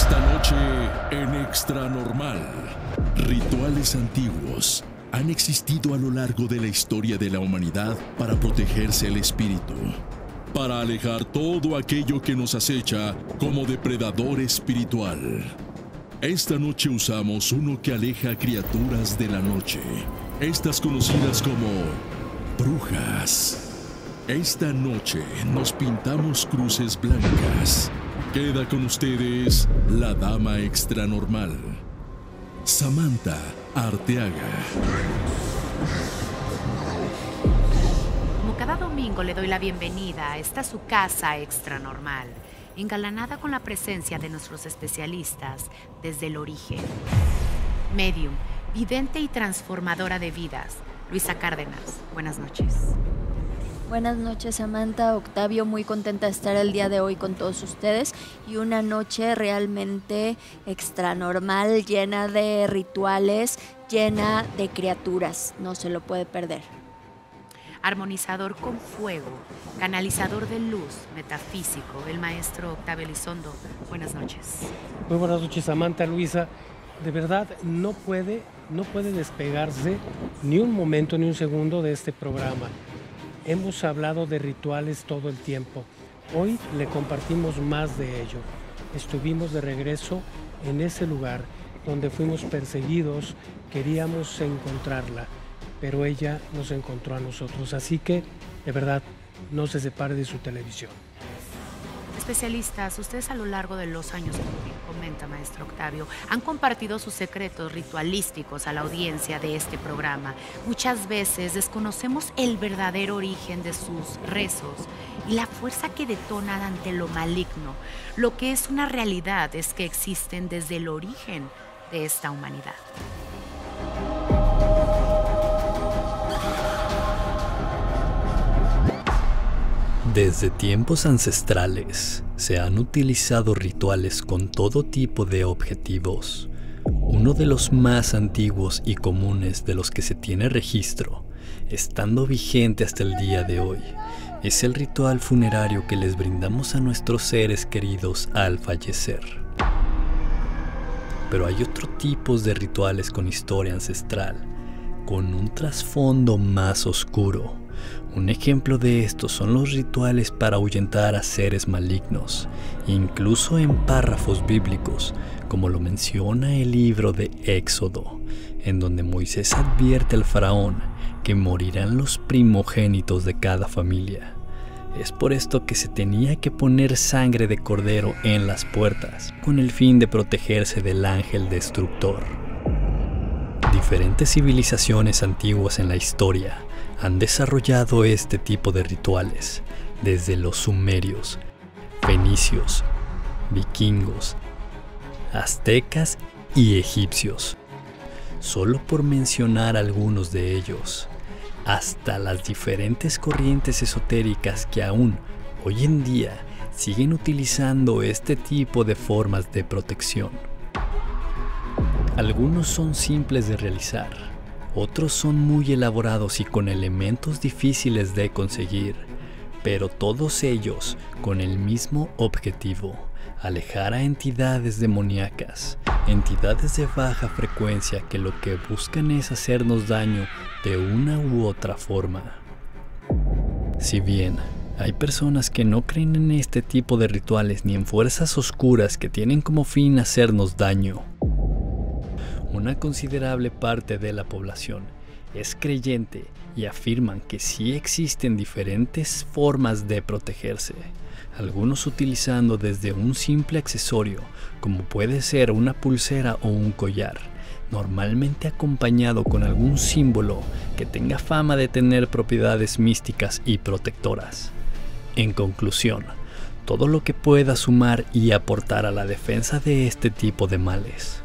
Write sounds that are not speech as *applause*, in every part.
Esta noche en Extra Normal, rituales antiguos han existido a lo largo de la historia de la humanidad para protegerse el espíritu, para alejar todo aquello que nos acecha como depredador espiritual. Esta noche usamos uno que aleja criaturas de la noche, estas conocidas como brujas. Esta noche nos pintamos cruces blancas. Queda con ustedes la dama extranormal, Samantha Arteaga. Como cada domingo le doy la bienvenida a esta su casa extranormal, engalanada con la presencia de nuestros especialistas desde el origen. Medium, vidente y transformadora de vidas, Luisa Cárdenas. Buenas noches. Buenas noches Samantha, Octavio, muy contenta de estar el día de hoy con todos ustedes y una noche realmente extranormal, llena de rituales, llena de criaturas, no se lo puede perder. Armonizador con fuego, canalizador de luz, metafísico, el maestro Octavio Elizondo. Buenas noches. Muy buenas noches Samantha, Luisa. De verdad no puede, no puede despegarse ni un momento ni un segundo de este programa Hemos hablado de rituales todo el tiempo. Hoy le compartimos más de ello. Estuvimos de regreso en ese lugar donde fuimos perseguidos, queríamos encontrarla, pero ella nos encontró a nosotros. Así que, de verdad, no se separe de su televisión. Especialistas, ustedes a lo largo de los años, comenta maestro Octavio, han compartido sus secretos ritualísticos a la audiencia de este programa. Muchas veces desconocemos el verdadero origen de sus rezos y la fuerza que detonan ante lo maligno. Lo que es una realidad es que existen desde el origen de esta humanidad. Desde tiempos ancestrales se han utilizado rituales con todo tipo de objetivos. Uno de los más antiguos y comunes de los que se tiene registro, estando vigente hasta el día de hoy, es el ritual funerario que les brindamos a nuestros seres queridos al fallecer. Pero hay otro tipos de rituales con historia ancestral, con un trasfondo más oscuro un ejemplo de esto son los rituales para ahuyentar a seres malignos, incluso en párrafos bíblicos, como lo menciona el libro de Éxodo, en donde Moisés advierte al faraón que morirán los primogénitos de cada familia. Es por esto que se tenía que poner sangre de cordero en las puertas, con el fin de protegerse del ángel destructor. Diferentes civilizaciones antiguas en la historia han desarrollado este tipo de rituales desde los sumerios, fenicios, vikingos, aztecas y egipcios, solo por mencionar algunos de ellos, hasta las diferentes corrientes esotéricas que aún hoy en día siguen utilizando este tipo de formas de protección. Algunos son simples de realizar, otros son muy elaborados y con elementos difíciles de conseguir, pero todos ellos con el mismo objetivo, alejar a entidades demoníacas, entidades de baja frecuencia que lo que buscan es hacernos daño de una u otra forma. Si bien hay personas que no creen en este tipo de rituales ni en fuerzas oscuras que tienen como fin hacernos daño, una considerable parte de la población es creyente y afirman que sí existen diferentes formas de protegerse, algunos utilizando desde un simple accesorio como puede ser una pulsera o un collar, normalmente acompañado con algún símbolo que tenga fama de tener propiedades místicas y protectoras. En conclusión, todo lo que pueda sumar y aportar a la defensa de este tipo de males.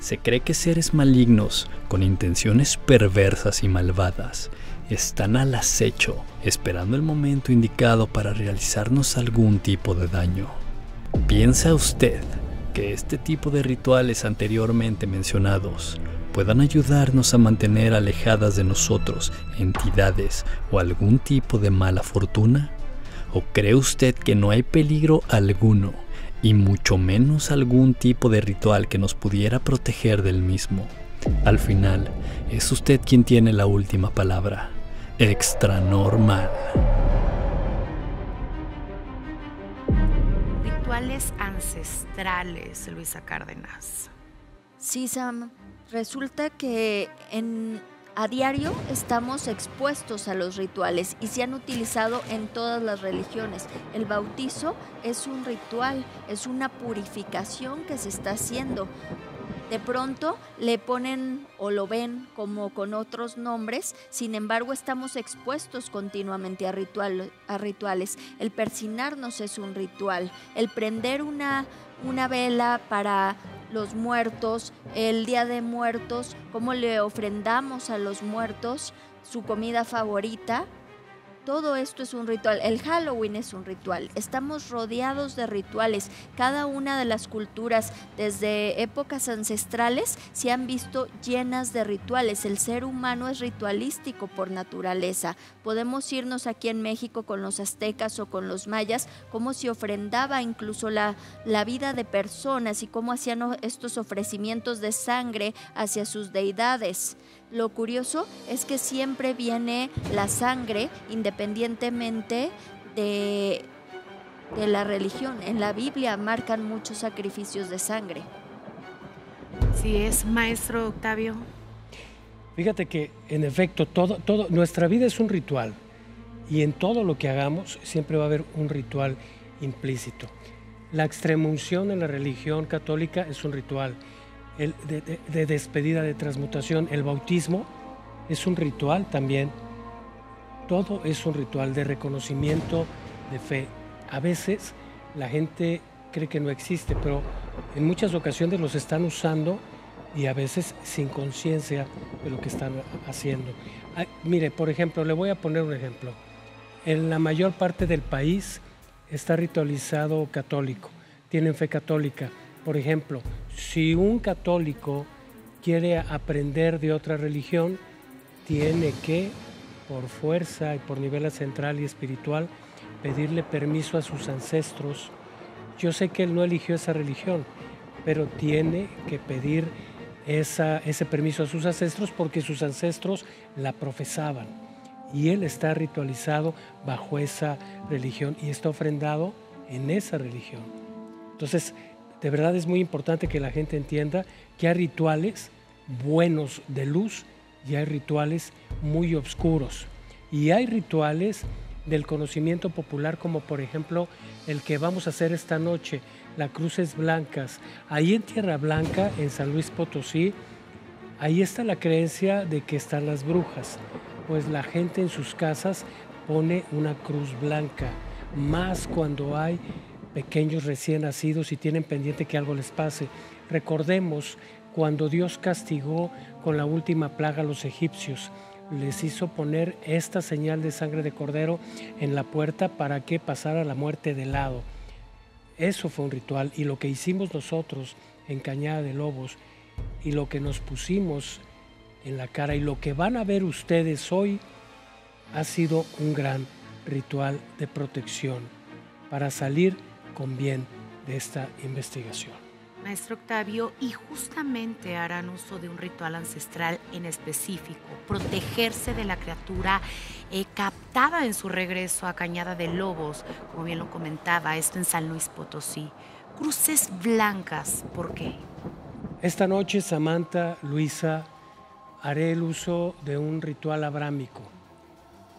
Se cree que seres malignos, con intenciones perversas y malvadas, están al acecho, esperando el momento indicado para realizarnos algún tipo de daño. ¿Piensa usted que este tipo de rituales anteriormente mencionados puedan ayudarnos a mantener alejadas de nosotros entidades o algún tipo de mala fortuna? ¿O cree usted que no hay peligro alguno y mucho menos algún tipo de ritual que nos pudiera proteger del mismo. Al final, es usted quien tiene la última palabra. Extra normal. Rituales ancestrales, Luisa Cárdenas. Sí, Sam. Resulta que en a diario estamos expuestos a los rituales y se han utilizado en todas las religiones. El bautizo es un ritual, es una purificación que se está haciendo. De pronto le ponen o lo ven como con otros nombres, sin embargo estamos expuestos continuamente a, rituales. El persinarnos es un ritual, el prender una, una vela para los muertos, el Día de Muertos, cómo le ofrendamos a los muertos su comida favorita, todo esto es un ritual. El Halloween es un ritual. Estamos rodeados de rituales. Cada una de las culturas, desde épocas ancestrales, se han visto llenas de rituales. El ser humano es ritualístico por naturaleza. Podemos irnos aquí en México con los aztecas o con los mayas, cómo se ofrendaba incluso la, la vida de personas y cómo hacían estos ofrecimientos de sangre hacia sus deidades. Lo curioso es que siempre viene la sangre independientemente de, de la religión. En la Biblia marcan muchos sacrificios de sangre. Sí es, maestro Octavio. Fíjate que en efecto todo, todo, nuestra vida es un ritual y en todo lo que hagamos siempre va a haber un ritual implícito. La extremunción en la religión católica es un ritual de, despedida, de transmutación, el bautismo es un ritual también. Todo es un ritual de reconocimiento de fe. A veces la gente cree que no existe, pero en muchas ocasiones los están usando y a veces sin conciencia de lo que están haciendo. mire, por ejemplo, le voy a poner un ejemplo. En la mayor parte del país está ritualizado católico, tienen fe católica. Por ejemplo, si un católico quiere aprender de otra religión, tiene que, por fuerza y por nivel central y espiritual, pedirle permiso a sus ancestros. Yo sé que él no eligió esa religión, pero tiene que pedir ese permiso a sus ancestros porque sus ancestros la profesaban. Y él está ritualizado bajo esa religión y está ofrendado en esa religión. Entonces, de verdad es muy importante que la gente entienda que hay rituales buenos de luz y hay rituales muy oscuros. Y hay rituales del conocimiento popular como por ejemplo el que vamos a hacer esta noche, las cruces blancas. Ahí en Tierra Blanca, en San Luis Potosí, ahí está la creencia de que están las brujas, pues la gente en sus casas pone una cruz blanca, más cuando hay pequeños recién nacidos y tienen pendiente que algo les pase. Recordemos cuando Dios castigó con la última plaga a los egipcios, les hizo poner esta señal de sangre de cordero en la puerta para que pasara la muerte de lado. Eso fue un ritual y lo que hicimos nosotros en Cañada de Lobos y lo que nos pusimos en la cara y lo que van a ver ustedes hoy ha sido un gran ritual de protección para salir con bien de esta investigación. Maestro Octavio, y justamente harán uso de un ritual ancestral en específico, protegerse de la criatura eh, captada en su regreso a Cañada de Lobos, como bien lo comentaba, esto en San Luis Potosí. Cruces blancas, ¿por qué? Esta noche, Samantha, Luisa, haré el uso de un ritual abrámico.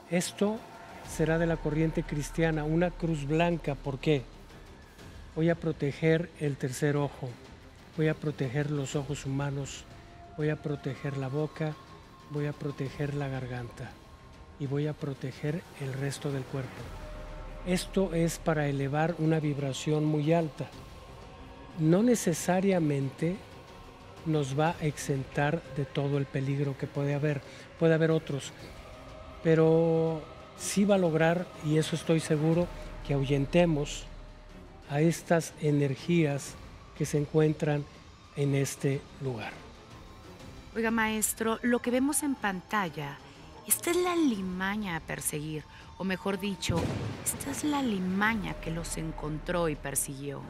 Esto será de la corriente cristiana, una cruz blanca, ¿por qué? Voy a proteger el tercer ojo, voy a proteger los ojos humanos, voy a proteger la boca, voy a proteger la garganta y voy a proteger el resto del cuerpo. Esto es para elevar una vibración muy alta. No necesariamente nos va a exentar de todo el peligro que puede haber. Puede haber otros, pero sí va a lograr, y eso estoy seguro, que ahuyentemos a estas energías que se encuentran en este lugar. Oiga, maestro, lo que vemos en pantalla, esta es la limaña a perseguir, o mejor dicho, esta es la limaña que los encontró y persiguió.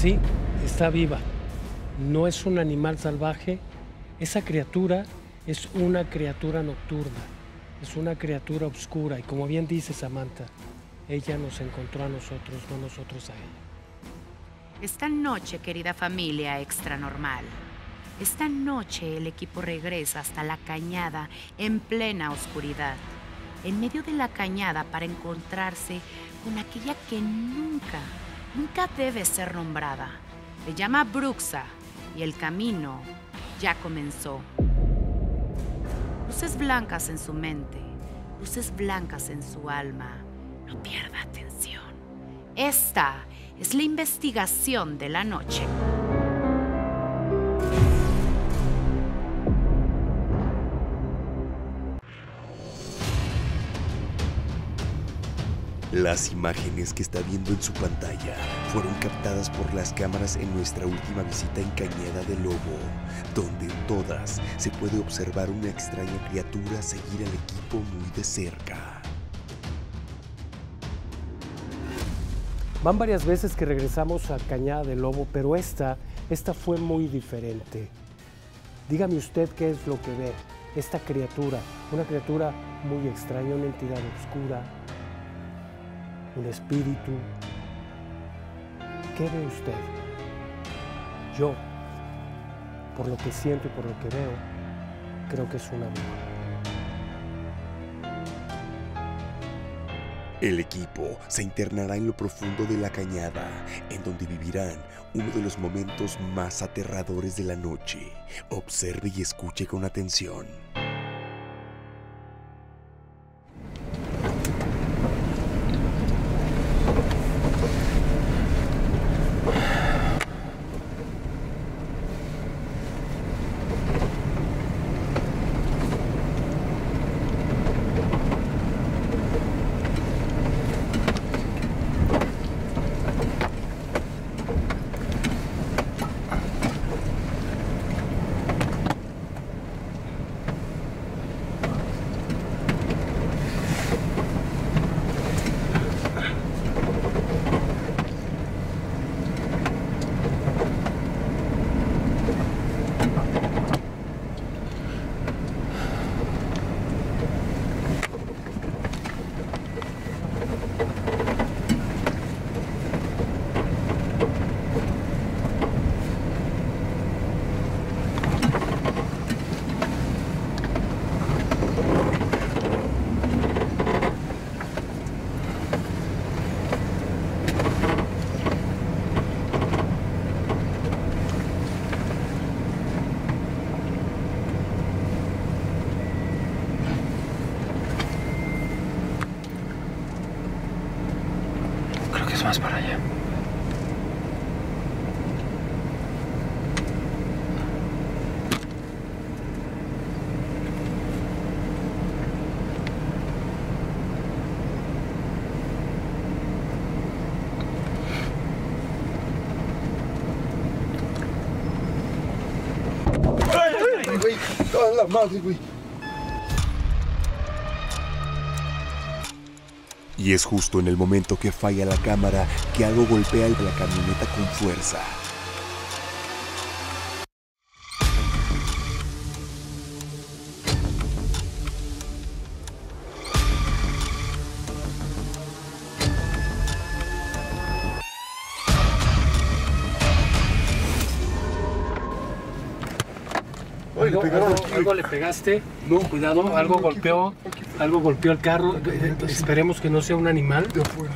Sí, está viva. No es un animal salvaje. Esa criatura es una criatura nocturna. Es una criatura oscura. Y como bien dice Samantha, ella nos encontró a nosotros, no nosotros a ella. Esta noche, querida familia extra normal, esta noche el equipo regresa hasta la cañada en plena oscuridad, en medio de la cañada para encontrarse con aquella que nunca, nunca debe ser nombrada. Se llama Bruxa y el camino ya comenzó. Luces blancas en su mente, luces blancas en su alma. No pierda atención. Esta es la investigación de la noche. Las imágenes que está viendo en su pantalla fueron captadas por las cámaras en nuestra última visita en Cañada de Lobo, donde en todas se puede observar una extraña criatura seguir al equipo muy de cerca. Van varias veces que regresamos a Cañada de Lobo, pero esta, esta fue muy diferente. Dígame usted qué es lo que ve, esta criatura, una criatura muy extraña, una entidad oscura, un espíritu. ¿Qué ve usted? Yo, por lo que siento y por lo que veo, creo que es una bruja. El equipo se internará en lo profundo de la cañada, en donde vivirán uno de los momentos más aterradores de la noche. Observe y escuche con atención. Y es justo en el momento que falla la cámara que algo golpea la camioneta con fuerza. ¿Algo, le pegaste? No. Cuidado, algo golpeó, algo golpeó el carro. Eh, eh, Esperemos que no sea un animal. De afuera.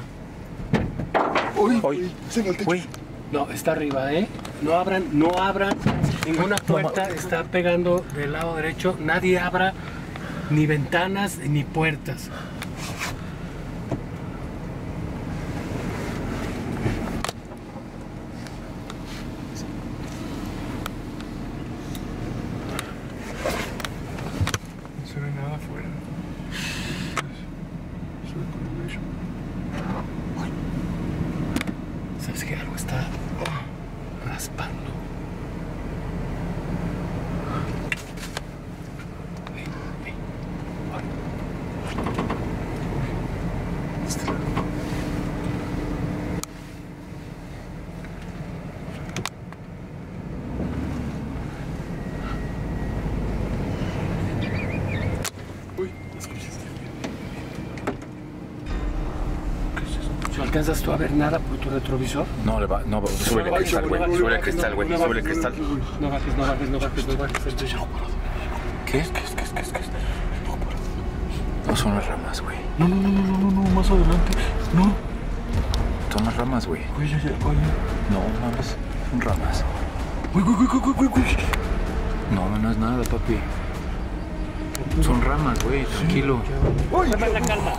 Uy, no, está arriba, ¿eh? No abran, no abran ninguna puerta, está pegando del lado derecho. Nadie abra ni ventanas ni puertas. No se ve nada afuera. Sube con el bello. ¿Sabes que algo está raspando? Ven, ven. Este lado. Alcanzas tú a ver nada por tu retrovisor? No, le va, no, sube el cristal, güey. Sube el cristal, güey. Sube el cristal. No bajes, no bajes, no bajes, no bajes. Estoy ya ¿Qué es? ¿Qué es? ¿Qué es? ¿Qué es? ¿Qué es? No son las ramas, güey. No, no, no, no, no, no, más adelante. No. Son las ramas, güey. Oye, ya, oye. No, mames. Son ramas. Güey, güey, güey, güey, güey. No, no es nada, papi. Son ramas, güey. Tranquilo. la calma.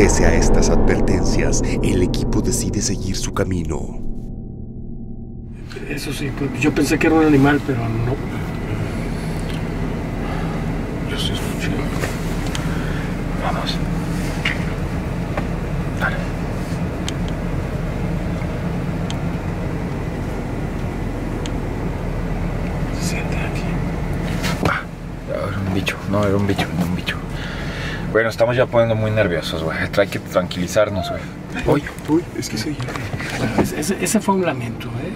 Pese a estas advertencias, el equipo decide seguir su camino. Eso sí, pues, yo pensé que era un animal, pero no. Yo sí escuché. Vamos. Dale. Se siente aquí. Ah, era un bicho. No, era un bicho, no un bicho. Bueno, estamos ya poniendo muy nerviosos, güey. Hay que tranquilizarnos, güey. Uy, uy, es que se oye. Ese, ese- ese fue un lamento, ¿eh?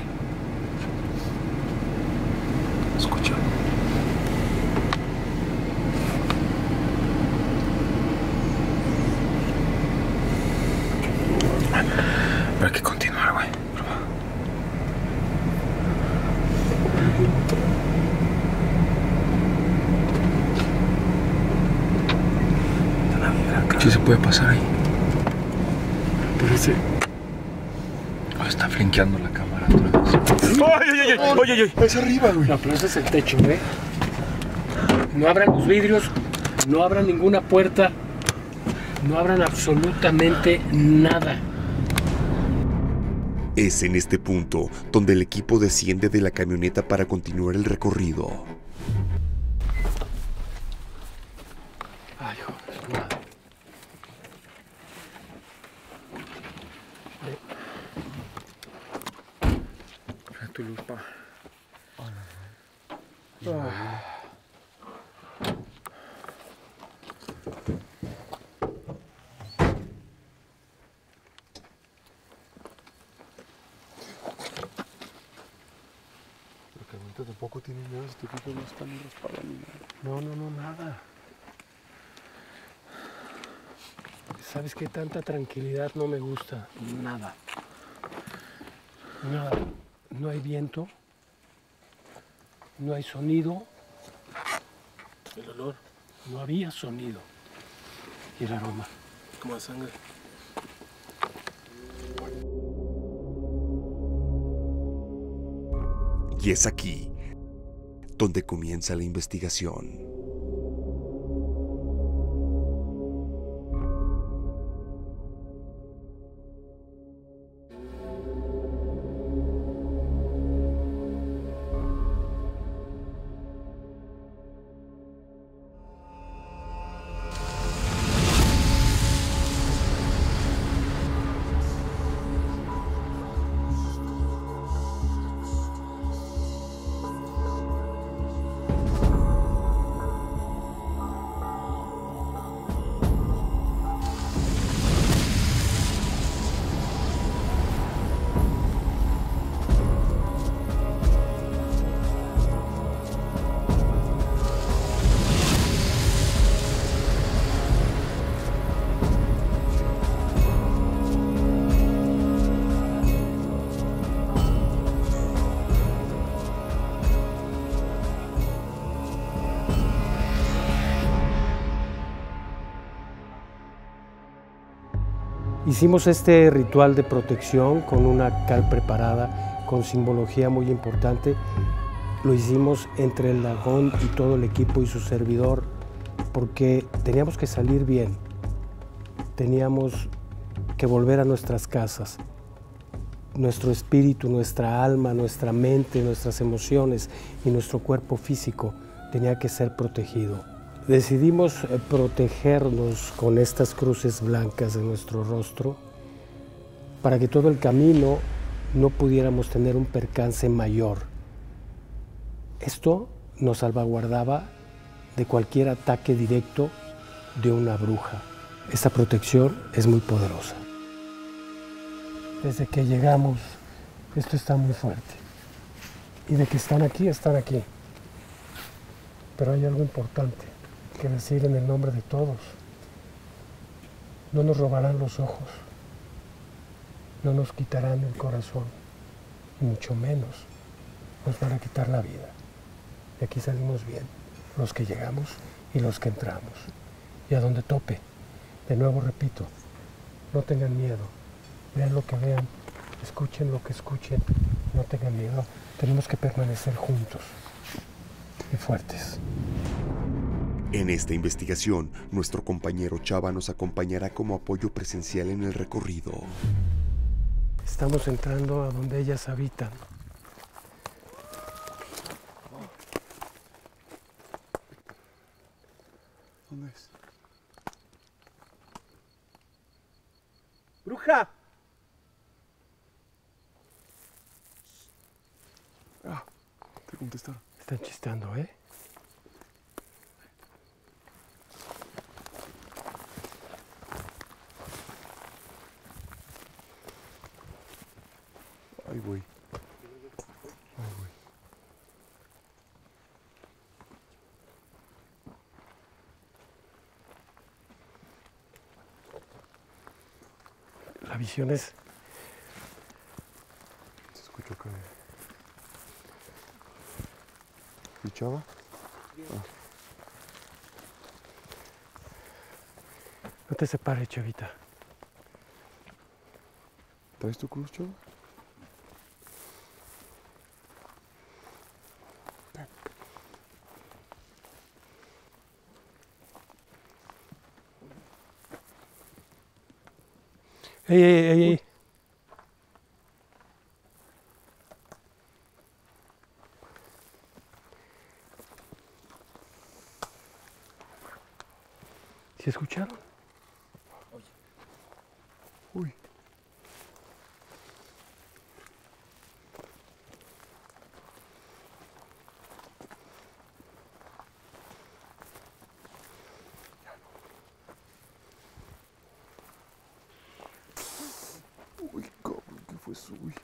Escucha. Pero hay que continuar, güey. Sí se puede pasar ahí. Parece. Oh, está flanqueando la cámara otra vez. ¡Ay, ay, ay! Es arriba, güey. No, pero ese es el techo, ¿eh? No abran los vidrios, no abran ninguna puerta, no abran absolutamente nada. Es en este punto donde el equipo desciende de la camioneta para continuar el recorrido. Ay, joder, su madre. Trae tu lupa. La camioneta tampoco tiene nada, si te fijas, no está ni raspada ni nada. No, no, no, nada. ¿Sabes qué? Tanta tranquilidad no me gusta. Nada. Nada. No hay viento. No hay sonido. El olor. No había sonido. Y el aroma. Como de sangre. Y es aquí donde comienza la investigación. Hicimos este ritual de protección con una cal preparada, con simbología muy importante. Lo hicimos entre el dragón y todo el equipo y su servidor, porque teníamos que salir bien. Teníamos que volver a nuestras casas. Nuestro espíritu, nuestra alma, nuestra mente, nuestras emociones y nuestro cuerpo físico tenía que ser protegido. Decidimos eh, protegernos con estas cruces blancas de nuestro rostro para que todo el camino no pudiéramos tener un percance mayor. Esto nos salvaguardaba de cualquier ataque directo de una bruja. Esta protección es muy poderosa. Desde que llegamos, esto está muy fuerte. Y de que están aquí, están aquí. Pero hay algo importante que decir en el nombre de todos. No nos robarán los ojos, no nos quitarán el corazón, y mucho menos nos van a quitar la vida. Y aquí salimos bien, los que llegamos y los que entramos. Y a donde tope, de nuevo repito, no tengan miedo, vean lo que vean, escuchen lo que escuchen, no tengan miedo, tenemos que permanecer juntos y fuertes. En esta investigación, nuestro compañero Chava nos acompañará como apoyo presencial en el recorrido. Estamos entrando a donde ellas habitan. ¿Dónde es? ¡Bruja! Ah, te contestaron. Están chistando, ¿eh? Ay, güey. Ay, güey. La visión es Se escuchó que. No te separes, chavita. ¿Traes tu cruz, Chava? ¡Ey, ey, ey, ey! ¿Sí escucharon? Uy. Uy, cabrón, ¿qué fue eso? Uy.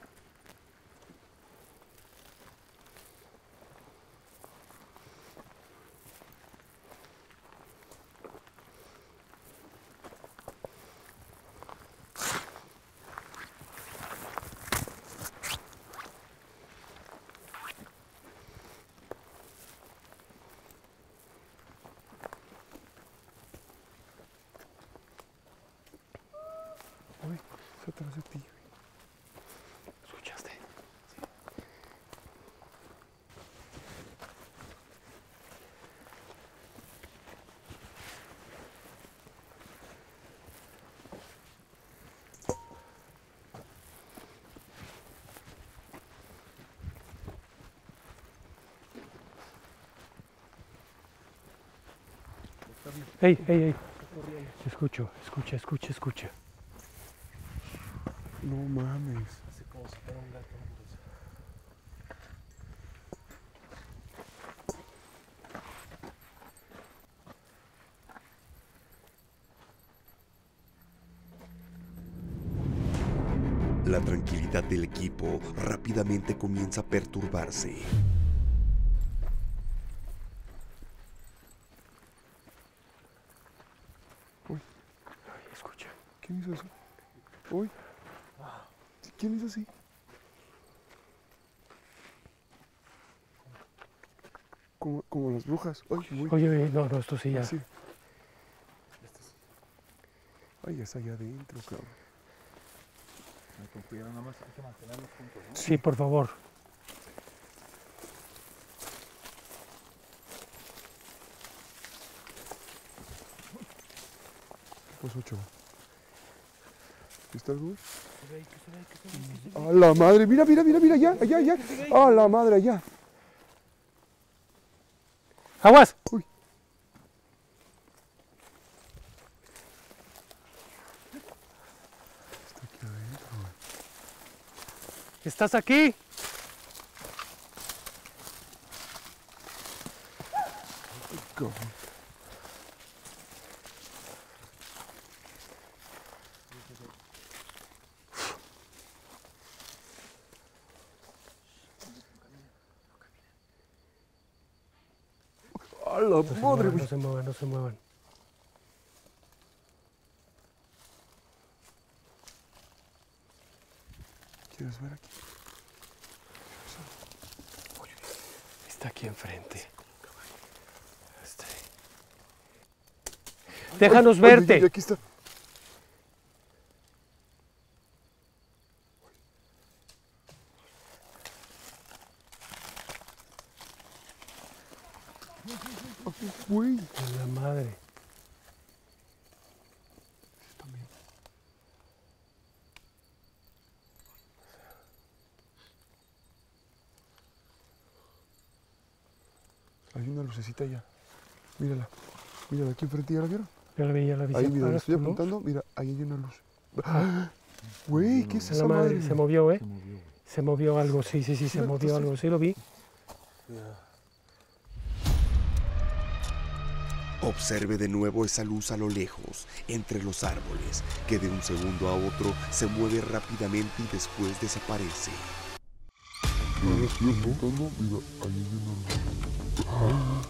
Uy, se atrás de ti. güey. ¿Escuchaste? ¡Ey, ey, ey! Escucho, escucha, escucha, escucha. No mames. La tranquilidad del equipo rápidamente comienza a perturbarse. Ay, escucha. ¿Quién hizo eso? Uy. ¿Quién hizo así? Como, brujas. Ay, güey. Oye, oye, no, no, esto sí ya. Así. Ay, es allá adentro, cabrón. Sí, por favor. Pues ocho. ¿Está el güey? A la madre, mira, mira, mira, mira, allá, allá, allá. A la madre, allá. ¡Aguas! Uy. Está aquí. ¿Estás aquí? no se muevan, no se muevan. ¿Quieres ver aquí? Está aquí enfrente. Este. Déjanos verte. Aquí está. Lucecita allá. Mírala. Mírala aquí enfrente, ¿ya la vieron? Ya la vi, ya la vi. Ahí, ¿Se mira, le estoy tu luz? apuntando. Mira, ahí hay una luz. Güey, ¿qué es esa madre, madre? se movió, ¿eh? Se movió algo, sí, sí, sí, se Mira, movió entonces- algo, sí lo vi. Observe de nuevo esa luz a lo lejos, entre los árboles, que de un segundo a otro se mueve rápidamente y después desaparece. Ahora estoy apuntando. Mira, ahí hay una luz.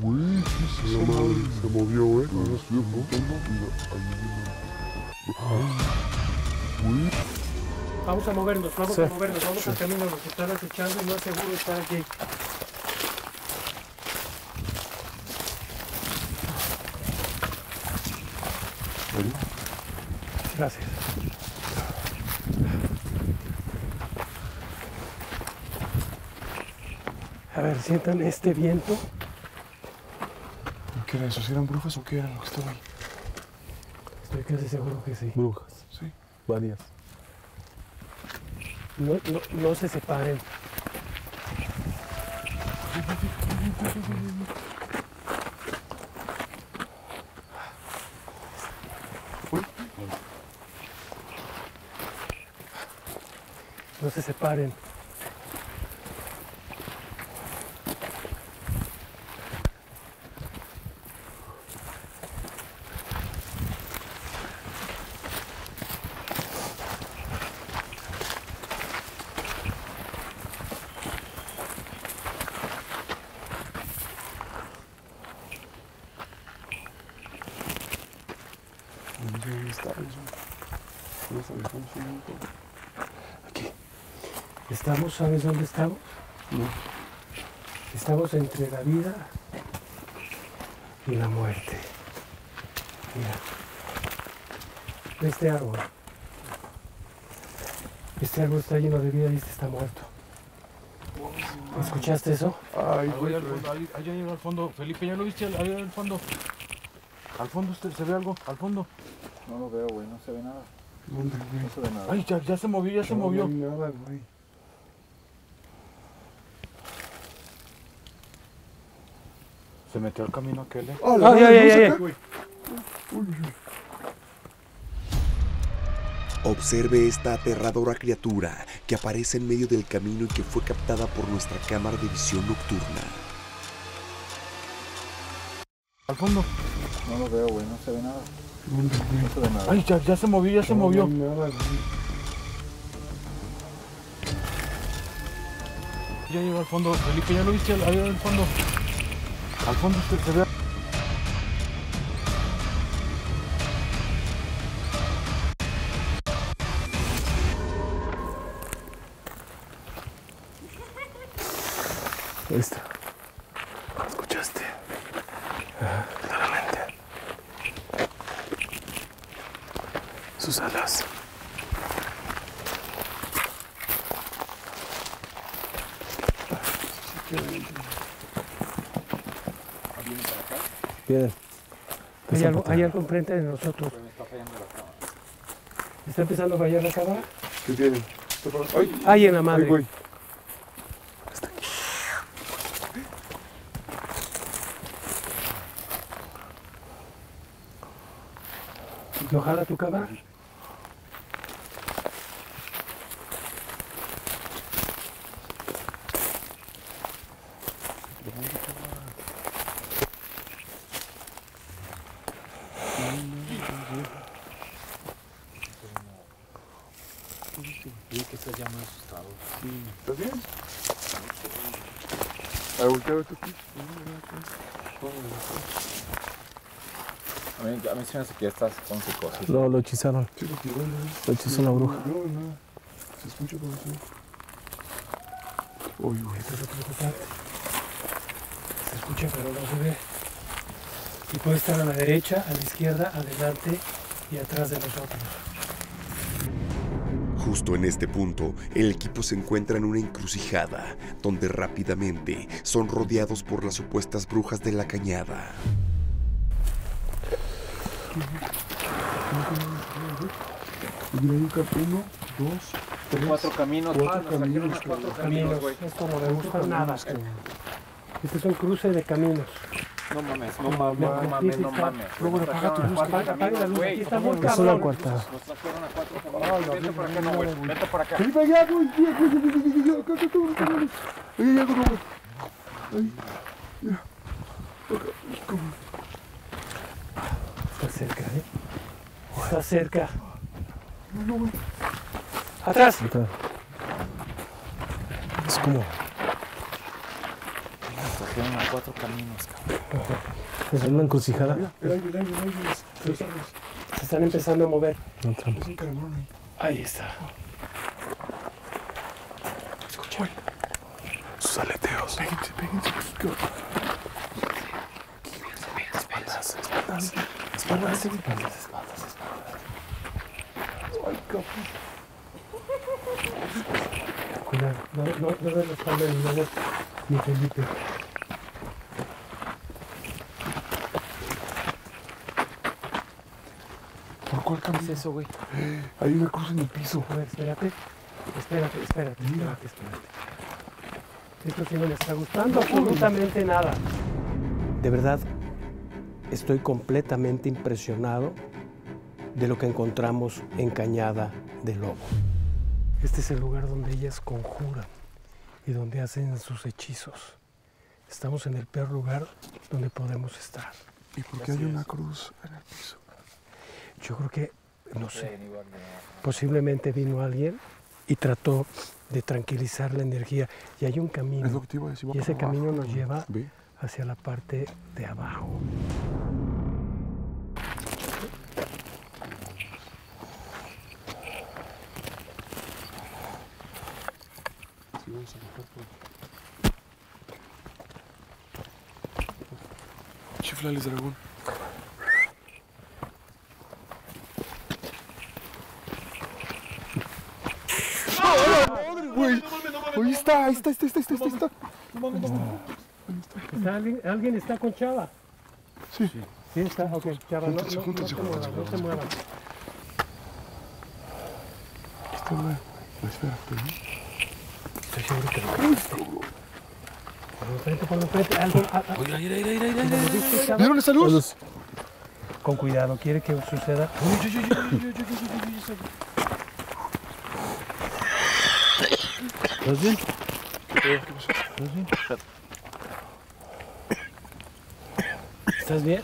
Güey, ¿qué es esa madre? Se movió, ¿eh? Ahora estoy apuntando. Mira, ahí hay una luz. Güey. Vamos a movernos, vamos Sí. a movernos, vamos al camino, nos están acechando y no es seguro estar aquí. Gracias. A ver, sientan este viento. ¿Qué era eso? ¿Si eran brujas o qué era lo que estaba ahí? Estoy casi seguro que sí. Brujas, sí. Varias. No, no, no se separen. No se separen. No sé dónde está eso. Nos alejamos un montón. Aquí. Estamos, ¿sabes dónde estamos? No. Estamos entre la vida y la muerte. Mira. Este árbol. Este árbol está lleno de vida y este está muerto. ¿Escuchaste eso? Ay, Ahí, güey. al fondo, ahí, ahí llega al fondo. Felipe, ¿ya lo viste? Ahí al fondo. Al fondo usted, se ve algo, al fondo. No lo veo, güey, no se ve nada. ¿Dónde, güey? No se ve nada. Ay, ya, ya se movió, ya se movió. No nada, güey. Se metió al camino aquel, ¿eh? ¡Ah, uy, uy. Observe esta aterradora criatura que aparece en medio del camino y que fue captada por nuestra cámara de visión nocturna. Al fondo. No lo veo, güey, no se ve nada. Se. Ay, ya, ya se movió, ya se movió. Ya llegó al fondo. Felipe, ¿ya lo viste? Ahí al fondo. Al fondo usted, se ve. Algo enfrente de nosotros. ¿Está empezando a fallar la cámara? ¿Qué tienen? ¡Ay! Ay, en la ¡Ay, madre. güey! ¿No jala tu cámara? ¿Estás bien? A ver, voltea a ver. A mí, a mí se me hace que ya estás con psicosis. Lo, lo hechizaron. Sí, lo tiró, ¿no? Lo hechizó la bruja. No, no. Se escucha por eso. Uy, güey. Esto es lo preocupante. Se escucha pero no se ve. Y puede estar a la derecha, a la izquierda, adelante y atrás de nosotros. Justo en este punto, el equipo se encuentra en una encrucijada, donde rápidamente son rodeados por las supuestas brujas de la cañada. Uno, dos, tres. Cuatro caminos, cuatro ah, caminos, cuatro caminos, güey. Esto no me gusta nada. Caminos. Este es un cruce de caminos. No mames, no mames, no mames, no mames. Luego Nos apaga tu luz, apaga- la luz, aquí estamos, Nos cabrón. trajeron a cuatro caminos. Vente por acá, no, güey. Vente por acá. Felipe, ya, güey, ya, acá. Ay, güey, ya. Está cerca, ¿eh? Está cerca. No, no, güey. ¡Atrás! Es como. Trajeron a cuatro caminos, cabrón. *laughs* Es una encrucijada. Mira, mira, mira, mira, mira, Sí. Se están empezando a mover. Un cabrón ahí. Ahí está. Escucha. Sus aleteos. Péguense, péguense. Espaldas, espaldas. Espaldas, espaldas. Ay, cabrón. Cuidado. No, no, no de la espalda ni nada. Ni Felipe. ¿Por cuál ¿Qué es eso, güey? Hay una cruz en el piso. A ver, espérate. Espérate, espérate, espérate, espérate. Esto sí no me está gustando absolutamente nada. De verdad, estoy completamente impresionado de lo que encontramos en Cañada de Lobo. Este es el lugar donde ellas conjuran y donde hacen sus hechizos. Estamos en el peor lugar donde podemos estar. ¿Y por qué hay una cruz en el piso? Yo creo que, no sé, posiblemente vino alguien y trató de tranquilizar la energía. Y hay un Es lo camino que te iba a decir. va y ese abajo, camino nos lleva hacia la parte de abajo. Chiflales, dragón. madre, güey! Ahí está, ahí está, ahí está, ahí está, ahí está, ahí está. ¿Está alguien, ¿Alguien está con Chava? Sí. Sí, está. Ok, Chava, no, no, no júntense, te muevas, no te muevas. Ahí está, güey. Espera, espera. Estoy seguro que lo viste. Ponlo enfrente, ponlo enfrente. Algo, a- a- Oiga, mira, mira, mira, ¿lo viste, Chava? ¿Vieron esa luz? Con cuidado, quiere que suceda. ¿Estás ¿Estás bien?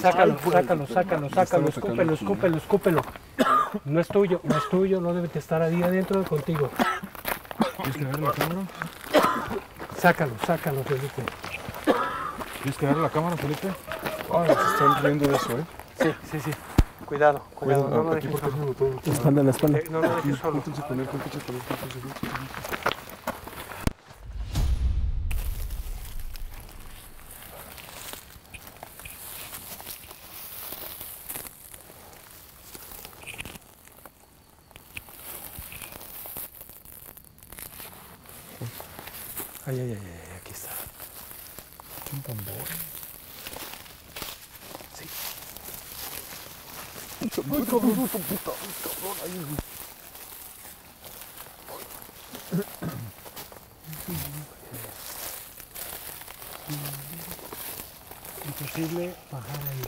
Sácalo, sácalo, sácalo, sácalo, escúpelo, escúpelo, escúpelo. No es tuyo, no es tuyo, no debe de estar ahí adentro contigo. ¿Quieres que agarre la cámara? Sácalo, sácalo, Felipe. ¿Quieres que agarre la cámara, Felipe? Ay, se están riendo de eso, ¿eh? Sí, sí, sí. Cuidado, cuidado, no lo dejes solo. La espalda, la espalda. No lo dejes solo. júntense con él, júntense con él, júntense, júntense, júntense. Ay, ay, ay, ay, aquí está. Un tambor. Sí. Ay, cabrón, su puta, ay, cabrón, ay, güey. Imposible bajar ahí.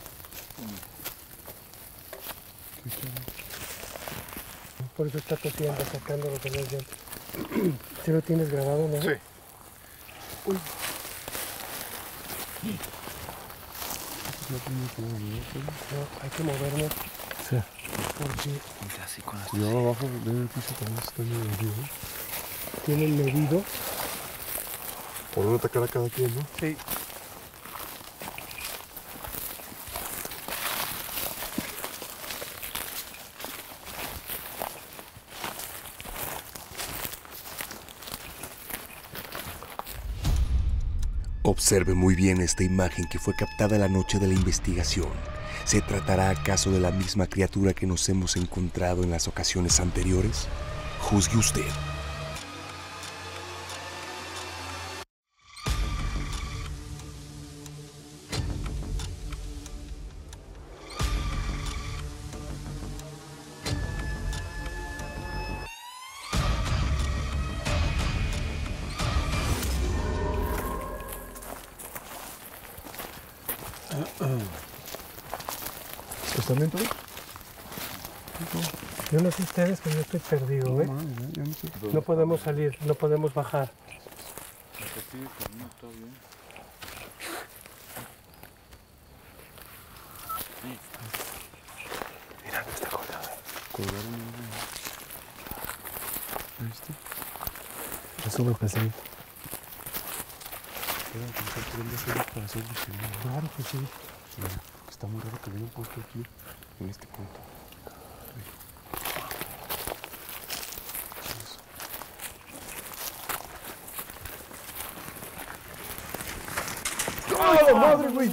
Por eso está tosiendo, sacando lo que no él. ¿Sí lo tienes grabado, no? Sí. No, hay que movernos. Sí. Porque así con las... Cuidado abajo, ven el piso también está. ¿eh? tienen medido. Por no atacar a cada quien, ¿no? Sí. Observe muy bien esta imagen que fue captada la noche de la investigación. ¿Se tratará acaso de la misma criatura que nos hemos encontrado en las ocasiones anteriores? Juzgue usted. No sé ustedes que yo estoy perdido, ¿eh? Ya no sé. No podemos salir, no podemos bajar. Colgaron un... ¿Viste? Eso me pensé. Era que se prende hacer para hacer visible. Claro que sí. Mira, está muy raro que hayan puesto aquí, en este punto. La madre, güey!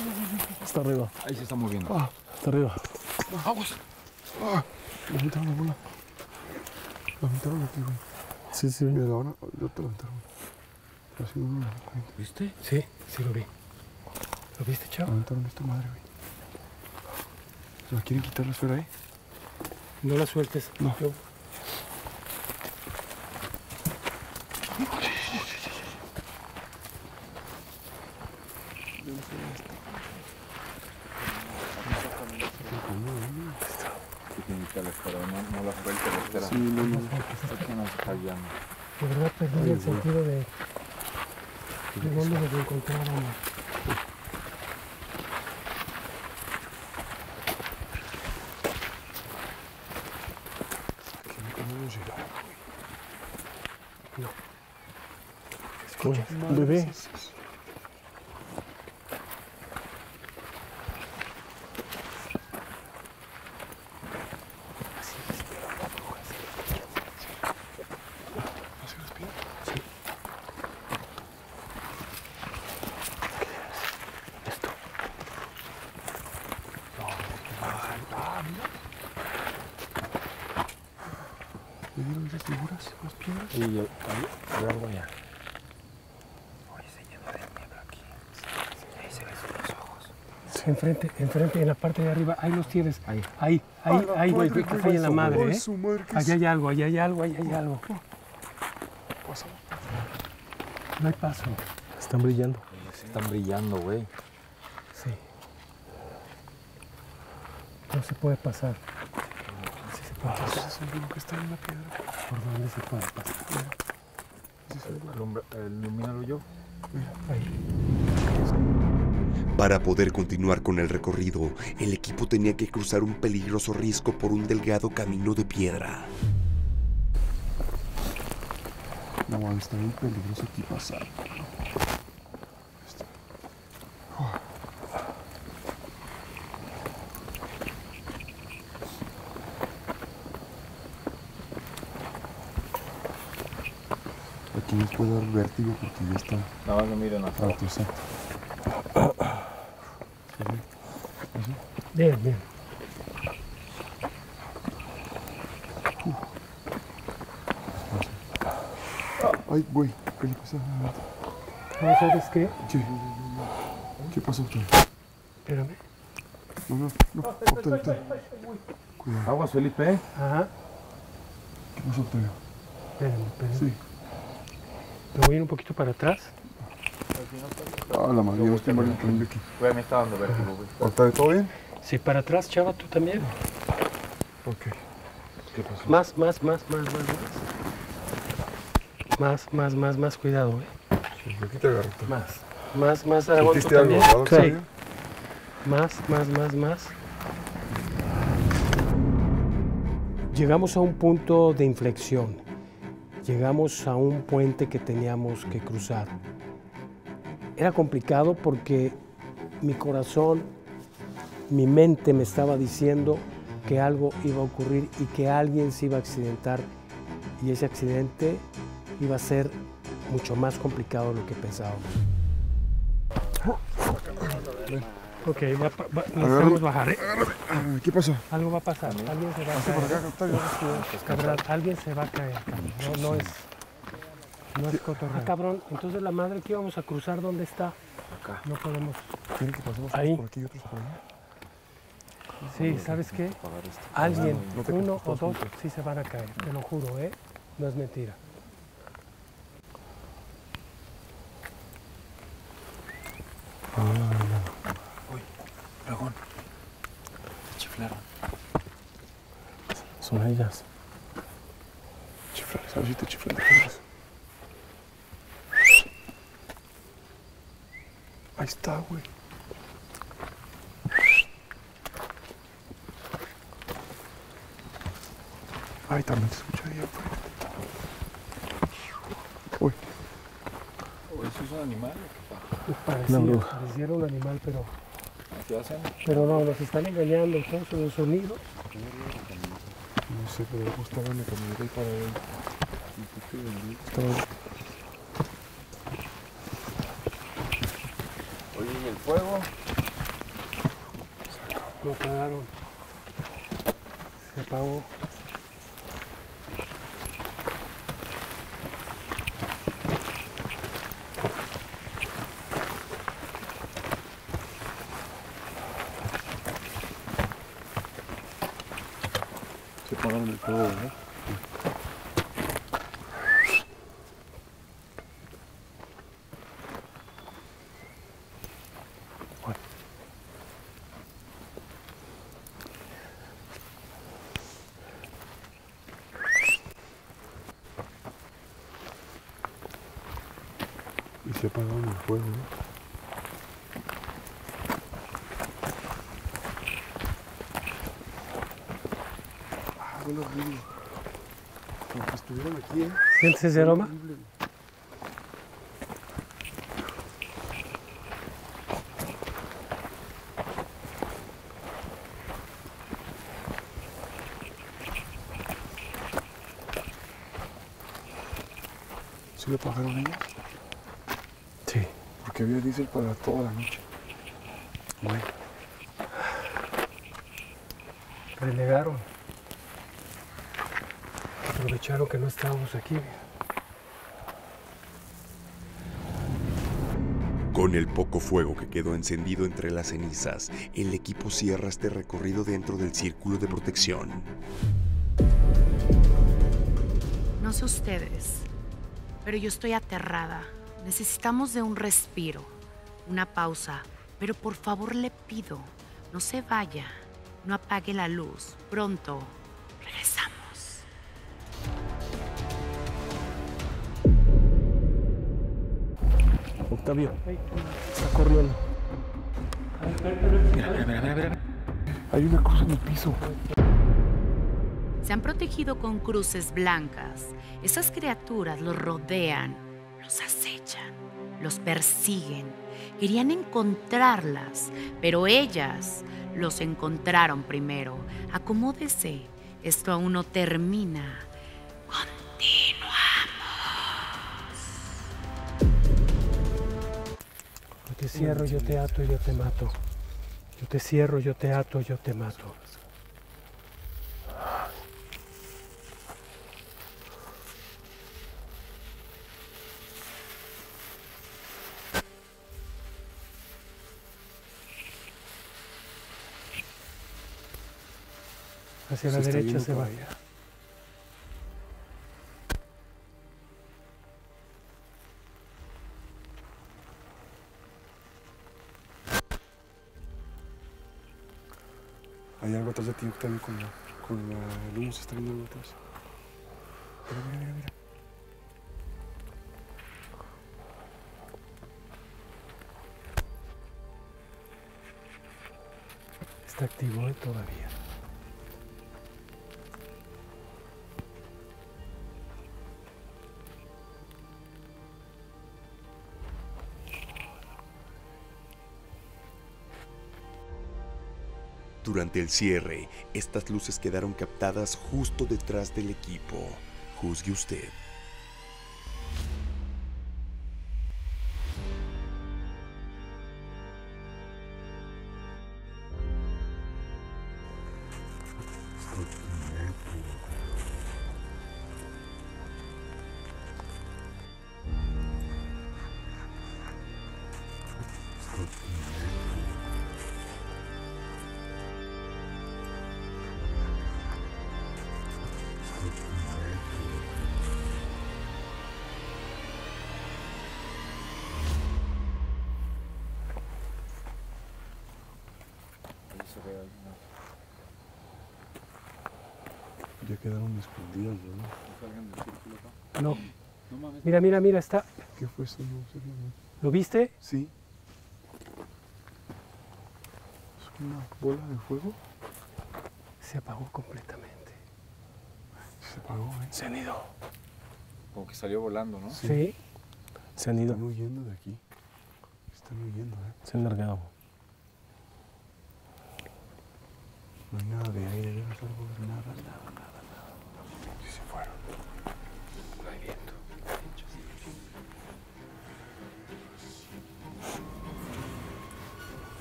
Está arriba. Ahí se está moviendo. Ah, está arriba. ¡Aguas! ¡Ah! La aventaron la bola. La aventaron aquí, güey. Sí, sí. Mira, la van a... Yo te la aventaron. Así no me. ¿Viste? Sí, sí lo vi. ¿Lo viste, La chavo? aventaron esta madre, güey. ¿Se la quieren quitar la esfera ahí? No la sueltes. No. Yo- no, la suelte, la espera. Sí, no, no. Aquí nos guiando. De verdad perdí el sentido de, de dónde nos encontrábamos. No. Escucha, bebé. ¿Así respira? ¿Me vieron esas figuras? ¿Las piedras? Y yo, ahí, hay algo allá. Sí, enfrente, enfrente, en la parte de arriba. Ahí los tienes. Ahí. Ahí, ahí, ahí, güey. madre, Que ¿qué fue en la madre? ¿eh? Su madre, ¿qué Allá hay algo, allá hay algo, allá hay algo. Pasa. No hay paso. Están brillando. Están brillando, güey. Sí. No se puede pasar. Sí se puede pasar. Es un que está en la piedra. ¿Por dónde se puede pasar? Ilumínalo yo. Ahí. Para poder continuar con el recorrido, el equipo tenía que cruzar un peligroso risco por un delgado camino de piedra. No, está bien peligroso aquí pasar. Aquí nos puede dar vértigo porque ya está Nada más no miren atrás. Alto, exacto. Bien, bien. Ay, güey, ¿qué le pasa? No, ¿sabes qué? ¿Qué? ¿Qué pasó, Octavio? Espérame. No, no, no, Octavio, Octavio. Cuidado. Aguas, Felipe. Ajá. ¿Qué pasó, Octavio? Espérame, espérame. Sí. Me voy a ir un poquito para atrás. Ah, la madre, ya estoy mal entendiendo aquí. Güey, me está dando vértigo, güey. Octavio, ¿todo bien? Sí, para atrás, chava, tú también. Ok. ¿Qué pasó? Más, más, más, más, más, más. Más, más, más, más, cuidado, eh. Sí, aquí te agarro. Más. Más, más, Aragón, tú ¿Sentiste algo, también. verdad, Sí. Más, más, más, más. Llegamos a un punto de inflexión. Llegamos a un puente que teníamos que cruzar. Era complicado porque mi corazón, mi mente me estaba diciendo que algo iba a ocurrir y que alguien se iba a accidentar y ese accidente iba a ser mucho más complicado de lo que pensábamos. Ok, va, va- necesitamos bajar, ¿eh? Ah, ¿Qué pasó? Algo va a pasar, alguien se va a por caer. acá, alguien se va a caer. No, no es. No es cotorreo. Ah, cabrón, entonces la madre que íbamos a cruzar, ¿dónde está? Acá. No podemos. ¿Quieren que pasemos Ahí. unos por aquí y otros por allá? Sí, ¿sabes qué? Alguien, uno o dos, sí se van a caer, te lo juro, ¿eh? No es mentira. Dragón. Chiflaron. Son ellas. Chiflar, ¿sabes si te chiflan? Ahí está, güey. Ay, también se escucha ahí afuera. Uy, ¿Eso es un animal? Parecía, Una bruja. pareciera un animal, pero, ¿Qué hacen? pero no, nos están engañando. Todos los sonidos. no sé, pero en la camioneta y para ahí. Oye, ¿y el fuego? Lo apagaron. Se apagó. Y se apagaron el fuego. Ah, huele horrible. Como que estuvieron aquí, ¿eh? ¿Sientes ese aroma? ¿Sí lo apagaron ellos? Sí. Porque había diésel para toda la noche. Bueno, Relegaron. Aprovecharon que no estábamos aquí. Con el poco fuego que quedó encendido entre las cenizas, el equipo cierra este recorrido dentro del círculo de protección. No sé ustedes, pero yo estoy aterrada. Necesitamos de un respiro, una pausa. Pero por favor le pido, no se vaya, no apague la luz. Pronto Octavio, está corriendo. Mira, mira, mira, mira, mira. Hay una cruz en el piso. Se han protegido con cruces blancas. Esas criaturas los rodean, los acechan, los persiguen. Querían encontrarlas, pero ellas los encontraron primero. Acomódese, esto aún no termina. Cierro, yo te ato, yo te mato. Yo te cierro, yo te ato, yo te mato. Hacia la derecha se por va. allá. Hay algo atrás de ti también con la, con la luz, está viendo algo atrás. Mira, mira, mira, mira. Está activo todavía. Durante el cierre, estas luces quedaron captadas justo detrás del equipo. Juzgue usted. Mira, mira, mira, está. ¿Qué fue eso? No sé, no. ¿Lo viste? Sí. ¿Es una bola de fuego? Se apagó completamente. Se apagó, ¿eh? Se han ido. Como que salió volando, ¿no? Sí. Se han ido. Están huyendo de aquí. Están huyendo, ¿eh? Se han largado. No hay nada de aire, no de nada, nada, nada,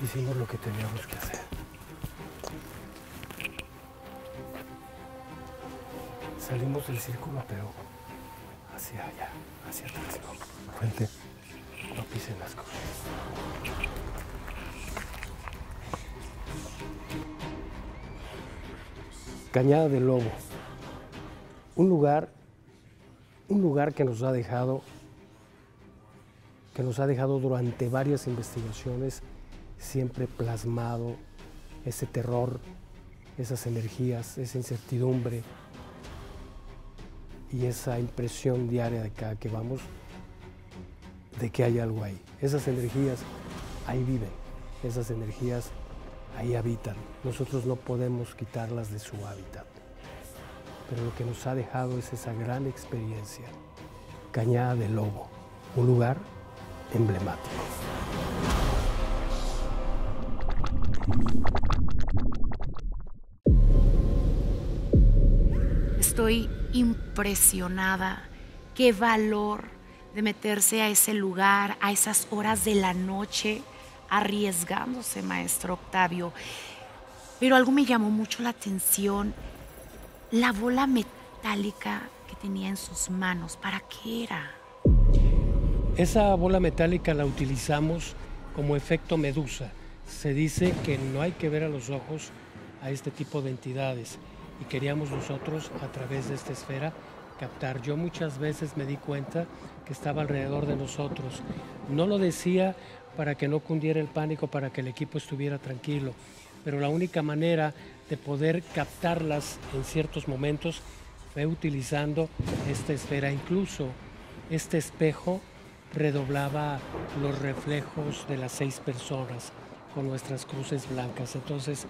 Hicimos lo que teníamos que hacer. Salimos del círculo, pero hacia allá, hacia atrás, no. Frente. No pisen las cosas. Cañada del Lobo. Un lugar, un lugar que nos ha dejado, que nos ha dejado durante varias investigaciones siempre plasmado ese terror, esas energías, esa incertidumbre y esa impresión diaria de cada que vamos de que hay algo ahí. Esas energías ahí viven, esas energías ahí habitan. Nosotros no podemos quitarlas de su hábitat. Pero lo que nos ha dejado es esa gran experiencia. Cañada del Lobo, un lugar emblemático. Impresionada. Qué valor de meterse a ese lugar, a esas horas de la noche, arriesgándose, maestro Octavio. Pero algo me llamó mucho la atención, la bola metálica que tenía en sus manos. ¿Para qué era? Esa bola metálica la utilizamos como efecto medusa. Se dice que no hay que ver a los ojos a este tipo de entidades y queríamos nosotros a través de esta esfera captar. Yo muchas veces me di cuenta que estaba alrededor de nosotros. No lo decía para que no cundiera el pánico, para que el equipo estuviera tranquilo, pero la única manera de poder captarlas en ciertos momentos fue utilizando esta esfera. Incluso este espejo redoblaba los reflejos de las seis personas con nuestras cruces blancas. Entonces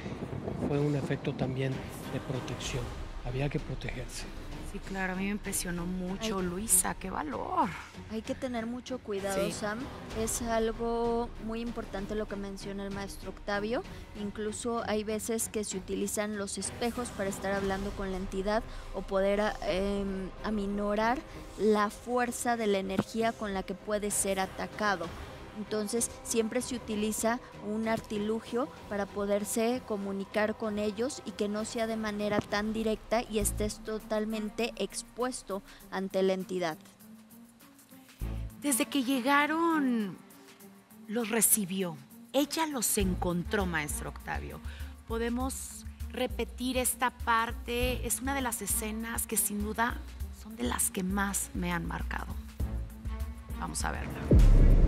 fue un efecto también de protección. Había que protegerse. Sí, claro, a mí me impresionó mucho. Luisa, qué valor. Hay que tener mucho cuidado, Sí. Sam. Es algo muy importante lo que menciona el maestro Octavio. Incluso hay veces que se utilizan los espejos para estar hablando con la entidad o poder a- em, aminorar la fuerza de la energía con la que puede ser atacado. Entonces siempre se utiliza un artilugio para poderse comunicar con ellos y que no sea de manera tan directa y estés totalmente expuesto ante la entidad. Desde que llegaron, los recibió. Ella los encontró, maestro Octavio. Podemos repetir esta parte. Es una de las escenas que sin duda son de las que más me han marcado. Vamos a verla.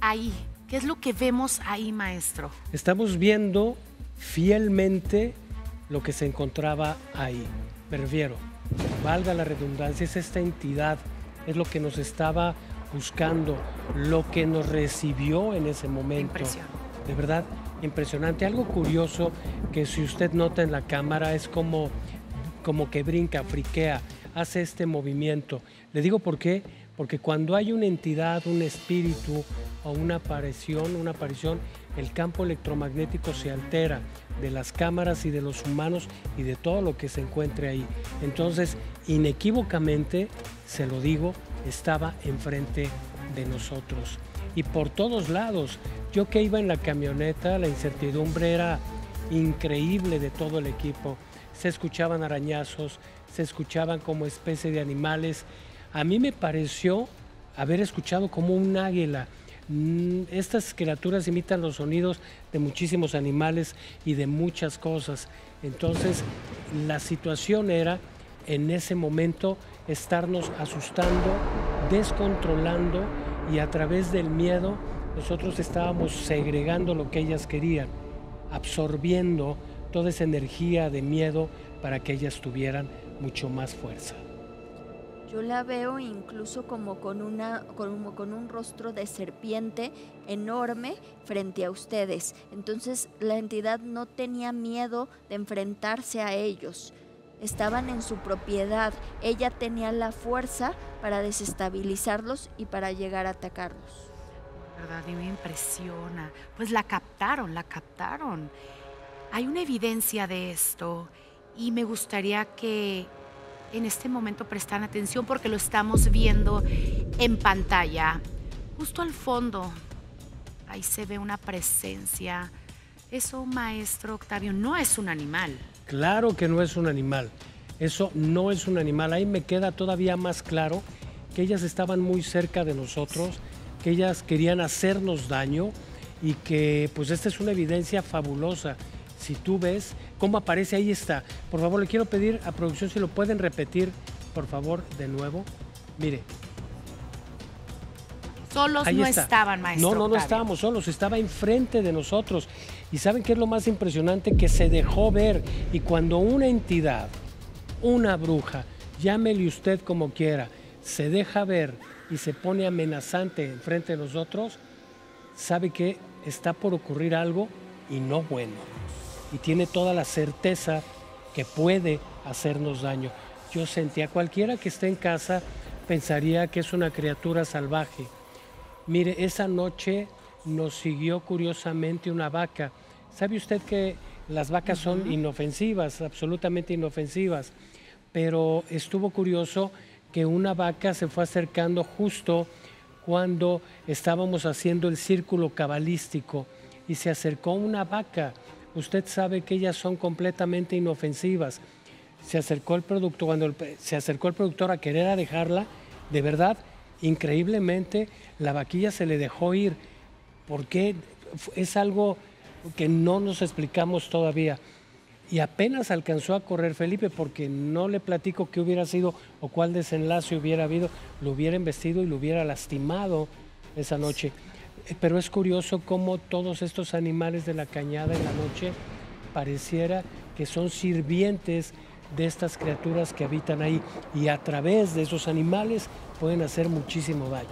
Ahí, ¿qué es lo que vemos ahí, maestro? Estamos viendo fielmente lo que se encontraba ahí. Me refiero, valga la redundancia, es esta entidad, es lo que nos estaba buscando, lo que nos recibió en ese momento. De verdad, impresionante. Algo curioso que si usted nota en la cámara es como, como que brinca, friquea, hace este movimiento. Le digo por qué, porque cuando hay una entidad, un espíritu o una aparición, una aparición, el campo electromagnético se altera de las cámaras y de los humanos y de todo lo que se encuentre ahí. Entonces, inequívocamente, se lo digo, estaba enfrente de nosotros. y por todos lados. Yo que iba en la camioneta, la incertidumbre era increíble de todo el equipo. Se escuchaban arañazos, se escuchaban como especie de animales. A mí me pareció haber escuchado como un águila. Mm, estas criaturas imitan los sonidos de muchísimos animales y de muchas cosas. Entonces, la situación era en ese momento estarnos asustando, descontrolando y a través del miedo nosotros estábamos segregando lo que ellas querían, absorbiendo toda esa energía de miedo para que ellas tuvieran mucho más fuerza. Yo la veo incluso como con, una, con, con un rostro de serpiente enorme frente a ustedes. Entonces la entidad no tenía miedo de enfrentarse a ellos. Estaban en su propiedad. Ella tenía la fuerza para desestabilizarlos y para llegar a atacarlos. ¿Verdad? Me impresiona. Pues la captaron, la captaron. Hay una evidencia de esto y me gustaría que en este momento prestan atención porque lo estamos viendo en pantalla. Justo al fondo, ahí se ve una presencia. Eso, maestro Octavio, no es un animal. Claro que no es un animal. Eso no es un animal. Ahí me queda todavía más claro que ellas estaban muy cerca de nosotros, que ellas querían hacernos daño y que pues esta es una evidencia fabulosa. Si tú ves cómo aparece, ahí está. Por favor, le quiero pedir a producción si lo pueden repetir, por favor, de nuevo. Mire. Solos no estaban, maestro. No, no, no estábamos solos, estaba enfrente de nosotros. Y ¿saben qué es lo más impresionante? Que se dejó ver. Y cuando una entidad, una bruja, llámele usted como quiera, se deja ver y se pone amenazante enfrente de nosotros, sabe que está por ocurrir algo y no bueno y tiene toda la certeza que puede hacernos daño. Yo sentía, cualquiera que esté en casa pensaría que es una criatura salvaje. Mire, esa noche nos siguió curiosamente una vaca. ¿Sabe usted que las vacas son inofensivas, absolutamente inofensivas? Pero estuvo curioso que una vaca se fue acercando justo cuando estábamos haciendo el círculo cabalístico y se acercó una vaca usted sabe que ellas son completamente inofensivas. Se acercó el producto, cuando se acercó el productor a querer dejarla, de verdad, increíblemente, la vaquilla se le dejó ir. porque Es algo que no nos explicamos todavía. Y apenas alcanzó a correr Felipe porque no le platico qué hubiera sido o cuál desenlace hubiera habido, lo hubiera investido y lo hubiera lastimado esa noche. Eh, pero es curioso cómo todos estos animales de la cañada en la noche pareciera que son sirvientes de estas criaturas que habitan ahí y a través de esos animales pueden hacer muchísimo daño.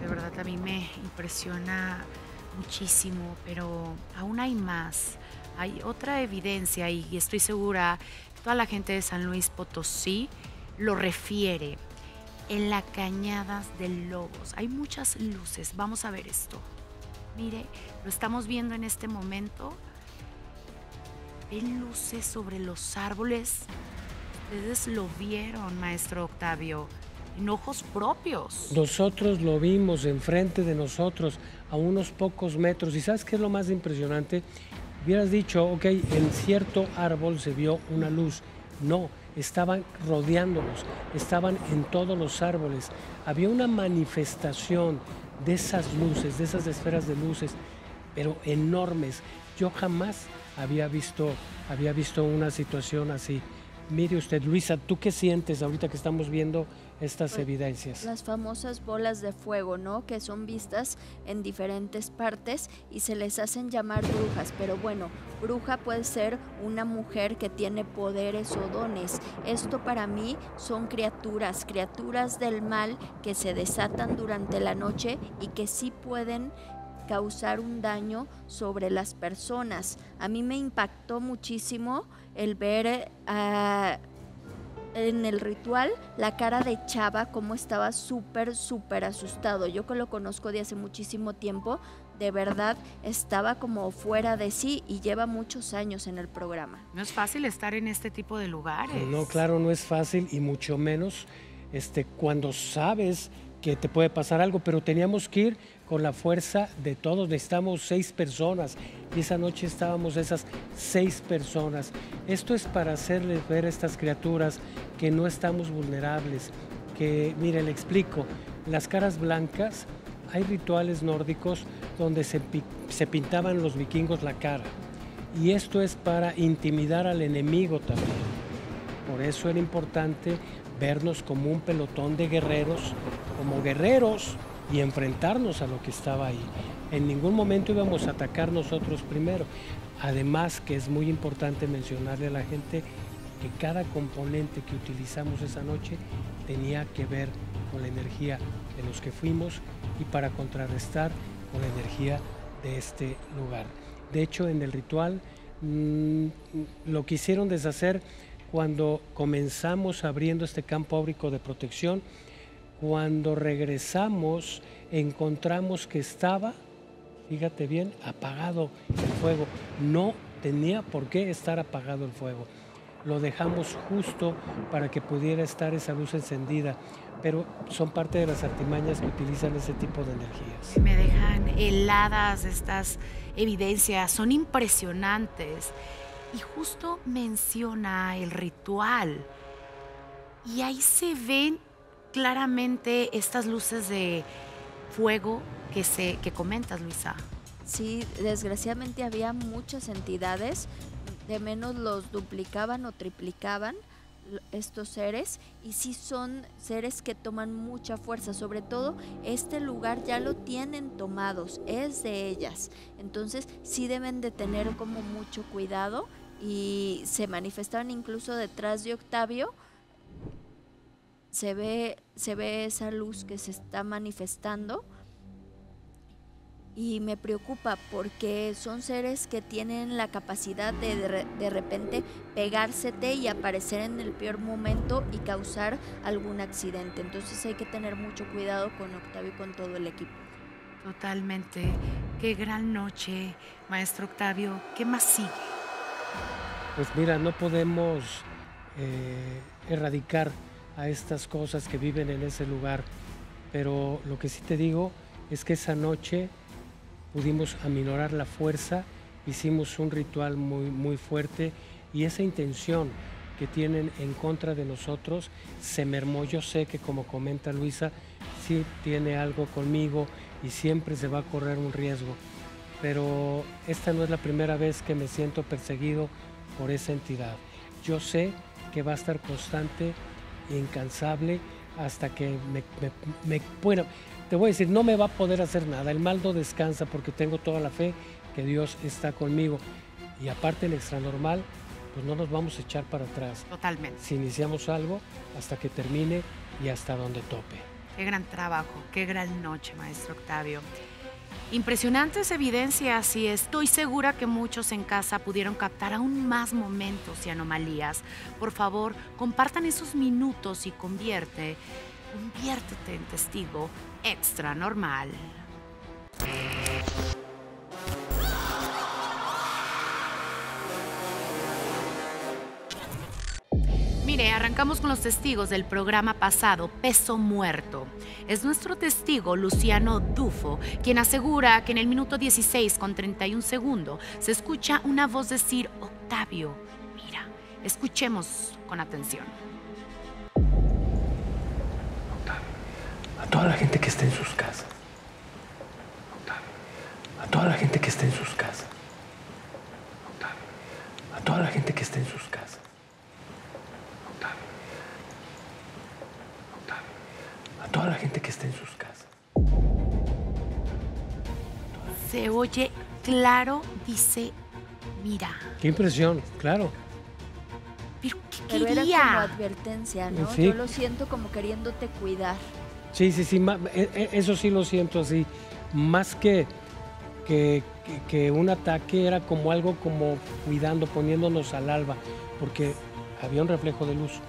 De verdad a mí me impresiona muchísimo, pero aún hay más. Hay otra evidencia y estoy segura toda la gente de San Luis Potosí lo refiere en la Cañadas de Lobos. Hay muchas luces. Vamos a ver esto. Mire, lo estamos viendo en este momento. Ven luces sobre los árboles. Ustedes lo vieron, maestro Octavio, en ojos propios. Nosotros lo vimos enfrente de nosotros, a unos pocos metros. ¿Y sabes qué es lo más impresionante? Hubieras dicho, ok, en cierto árbol se vio una luz. No, estaban rodeándolos, estaban en todos los árboles. Había una manifestación de esas luces, de esas esferas de luces, pero enormes. Yo jamás había visto, había visto una situación así. Mire usted, Luisa, ¿tú qué sientes ahorita que estamos viendo estas pues, evidencias? Las famosas bolas de fuego, ¿no? Que son vistas en diferentes partes y se les hacen llamar brujas. Pero bueno, bruja puede ser una mujer que tiene poderes o dones. Esto para mí son criaturas, criaturas del mal que se desatan durante la noche y que sí pueden causar un daño sobre las personas. A mí me impactó muchísimo el ver eh, en el ritual la cara de Chava como estaba súper, súper asustado. Yo que lo conozco de hace muchísimo tiempo, de verdad estaba como fuera de sí y lleva muchos años en el programa. No es fácil estar en este tipo de lugares. No, claro, no es fácil y mucho menos este, cuando sabes que te puede pasar algo, pero teníamos que ir con la fuerza de todos. Necesitamos seis personas y esa noche estábamos esas seis personas. Esto es para hacerles ver a estas criaturas que no estamos vulnerables, que, mire, le explico, las caras blancas, hay rituales nórdicos donde se, se pintaban los vikingos la cara. Y esto es para intimidar al enemigo también. Por eso era importante vernos como un pelotón de guerreros, como guerreros y enfrentarnos a lo que estaba ahí. En ningún momento íbamos a atacar nosotros primero. Además que es muy importante mencionarle a la gente que cada componente que utilizamos esa noche tenía que ver con la energía de los que fuimos y para contrarrestar con la energía de este lugar. De hecho, en el ritual mm, lo quisieron deshacer cuando comenzamos abriendo este campo áurico de protección, cuando regresamos encontramos que estaba, fíjate bien, apagado el fuego. No tenía por qué estar apagado el fuego. Lo dejamos justo para que pudiera estar esa luz encendida, pero son parte de las artimañas que utilizan ese tipo de energías. Me dejan heladas estas evidencias, son impresionantes y justo menciona el ritual. Y ahí se ven claramente estas luces de fuego que, se, que comentas, Luisa. Sí, desgraciadamente había muchas entidades, de menos los duplicaban o triplicaban estos seres y sí son seres que toman mucha fuerza, sobre todo este lugar ya lo tienen tomados, es de ellas, entonces sí deben de tener como mucho cuidado y se manifestaron incluso detrás de Octavio. Se ve, se ve esa luz que se está manifestando y me preocupa porque son seres que tienen la capacidad de de, repente pegársete y aparecer en el peor momento y causar algún accidente. Entonces hay que tener mucho cuidado con Octavio y con todo el equipo. Totalmente. Qué gran noche, maestro Octavio. ¿Qué más sigue? Pues mira, no podemos eh, erradicar a estas cosas que viven en ese lugar, pero lo que sí te digo es que esa noche pudimos aminorar la fuerza, hicimos un ritual muy, muy fuerte y esa intención que tienen en contra de nosotros se mermó. Yo sé que como comenta Luisa, sí tiene algo conmigo y siempre se va a correr un riesgo pero esta no es la primera vez que me siento perseguido por esa entidad. Yo sé que va a estar constante incansable hasta que me, me, bueno, te voy a decir, no me va a poder hacer nada. El mal no descansa porque tengo toda la fe que Dios está conmigo. Y aparte el extranormal, pues no nos vamos a echar para atrás. Totalmente. Si iniciamos algo, hasta que termine y hasta donde tope. Qué gran trabajo, qué gran noche, maestro Octavio. Impresionantes evidencias y estoy segura que muchos en casa pudieron captar aún más momentos y anomalías. Por favor, compartan esos minutos y convierte, conviértete en testigo extra normal. Mire, arrancamos con los testigos del programa pasado, Peso Muerto. Es nuestro testigo Luciano Dufo, quien asegura que en el minuto 16 con 31 segundos se escucha una voz decir, Octavio, mira, escuchemos con atención. A toda la gente que está en sus casas. A toda la gente que está en sus casas. A toda la gente que está en sus casas. Toda la gente que está en sus casas. Se oye claro, dice, mira. Qué impresión, claro. Pero qué Pero era como advertencia, ¿no? Yo lo siento como queriéndote cuidar. Sí, sí, sí, e, e, eso sí lo siento así. Más que, que, que un ataque era como algo como cuidando, poniéndonos al alba, porque había un reflejo de luz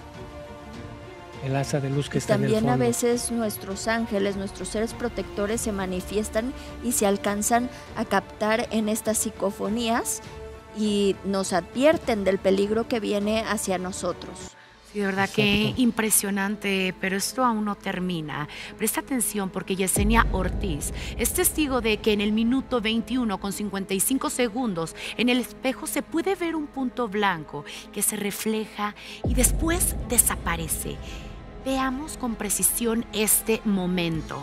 el asa de luz que está en el También a veces nuestros ángeles, nuestros seres protectores se manifiestan y se alcanzan a captar en estas psicofonías y nos advierten del peligro que viene hacia nosotros. Sí, de verdad que impresionante, pero esto aún no termina. Presta atención porque Yesenia Ortiz es testigo de que en el minuto 21 con 55 segundos en el espejo se puede ver un punto blanco que se refleja y después desaparece. Veamos con precisión este momento.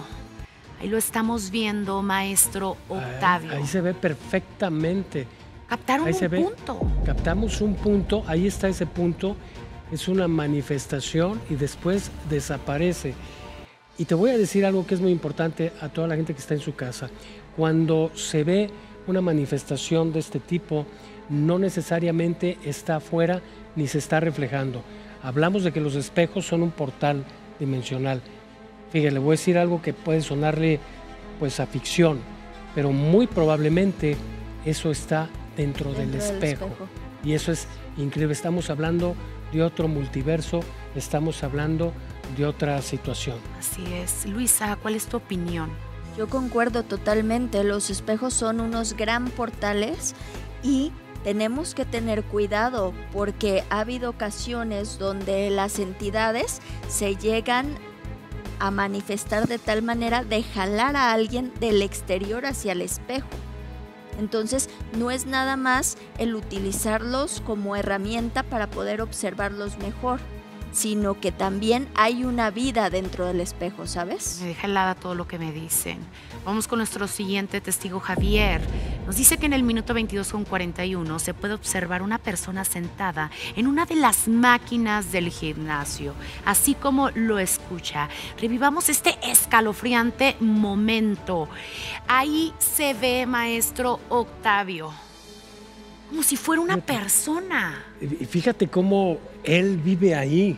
Ahí lo estamos viendo, maestro Octavio. Ahí, ahí se ve perfectamente. Captaron Ahí un se ve. punto. Captamos un punto, ahí está ese punto, es una manifestación y después desaparece. Y te voy a decir algo que es muy importante a toda la gente que está en su casa. Cuando se ve una manifestación de este tipo, no necesariamente está afuera ni se está reflejando. Hablamos de que los espejos son un portal dimensional. Fíjate, le voy a decir algo que puede sonarle pues a ficción, pero muy probablemente eso está dentro, del, Dentro del espejo. espejo. Y eso es increíble. Estamos hablando de otro multiverso, estamos hablando de otra situación. Así es. Luisa, ¿cuál es tu opinión? Yo concuerdo totalmente, los espejos son unos gran portales y tenemos que tener cuidado porque ha habido ocasiones donde las entidades se llegan a manifestar de tal manera de jalar a alguien del exterior hacia el espejo. Entonces no es nada más el utilizarlos como herramienta para poder observarlos mejor, sino que también hay una vida dentro del espejo, ¿sabes? Me deja helada todo lo que me dicen. Vamos con nuestro siguiente testigo, Javier. Nos dice que en el minuto 22 con 41 se puede observar una persona sentada en una de las máquinas del gimnasio, así como lo escucha. Revivamos este escalofriante momento. Ahí se ve, maestro Octavio, como si fuera una persona. Fíjate cómo él vive ahí.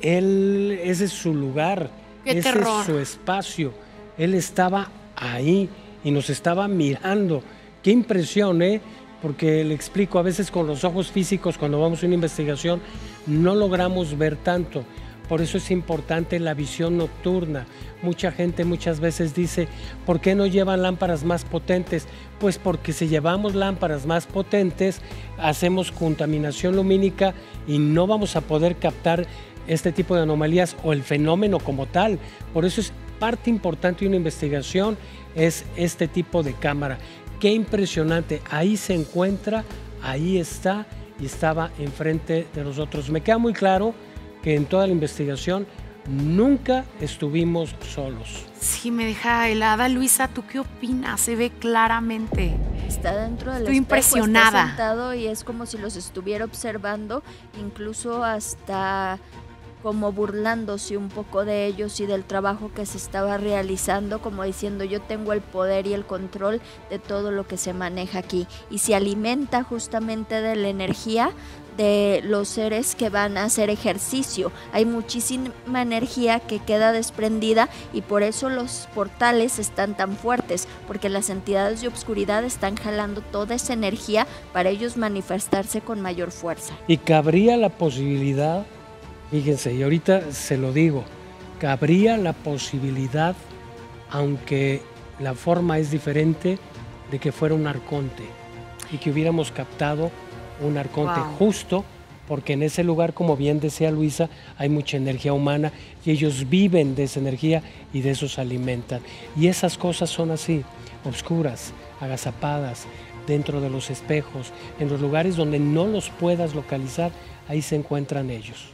Él, ese es su lugar, Qué ese terror. es su espacio. Él estaba ahí y nos estaba mirando. Qué impresión, ¿eh? Porque le explico, a veces con los ojos físicos, cuando vamos a una investigación, no logramos ver tanto. Por eso es importante la visión nocturna. Mucha gente muchas veces dice, ¿por qué no llevan lámparas más potentes? Pues porque si llevamos lámparas más potentes, hacemos contaminación lumínica y no vamos a poder captar este tipo de anomalías o el fenómeno como tal. Por eso es parte importante de una investigación es este tipo de cámara. Qué impresionante. Ahí se encuentra, ahí está y estaba enfrente de nosotros. Me queda muy claro que en toda la investigación nunca estuvimos solos. Sí, me deja helada. Luisa, ¿tú qué opinas? Se ve claramente. Está dentro del Estoy espejo, impresionada. Está sentado y es como si los estuviera observando, incluso hasta como burlándose un poco de ellos y del trabajo que se estaba realizando, como diciendo yo tengo el poder y el control de todo lo que se maneja aquí. Y se alimenta justamente de la energía de los seres que van a hacer ejercicio. Hay muchísima energía que queda desprendida y por eso los portales están tan fuertes, porque las entidades de obscuridad están jalando toda esa energía para ellos manifestarse con mayor fuerza. Y cabría la posibilidad, fíjense, y ahorita se lo digo, cabría la posibilidad, aunque la forma es diferente, de que fuera un arconte y que hubiéramos captado un arconte Wow. justo porque en ese lugar, como bien decía Luisa, hay mucha energía humana y ellos viven de esa energía y de eso se alimentan. Y esas cosas son así, obscuras, agazapadas, dentro de los espejos, en los lugares donde no los puedas localizar, ahí se encuentran ellos.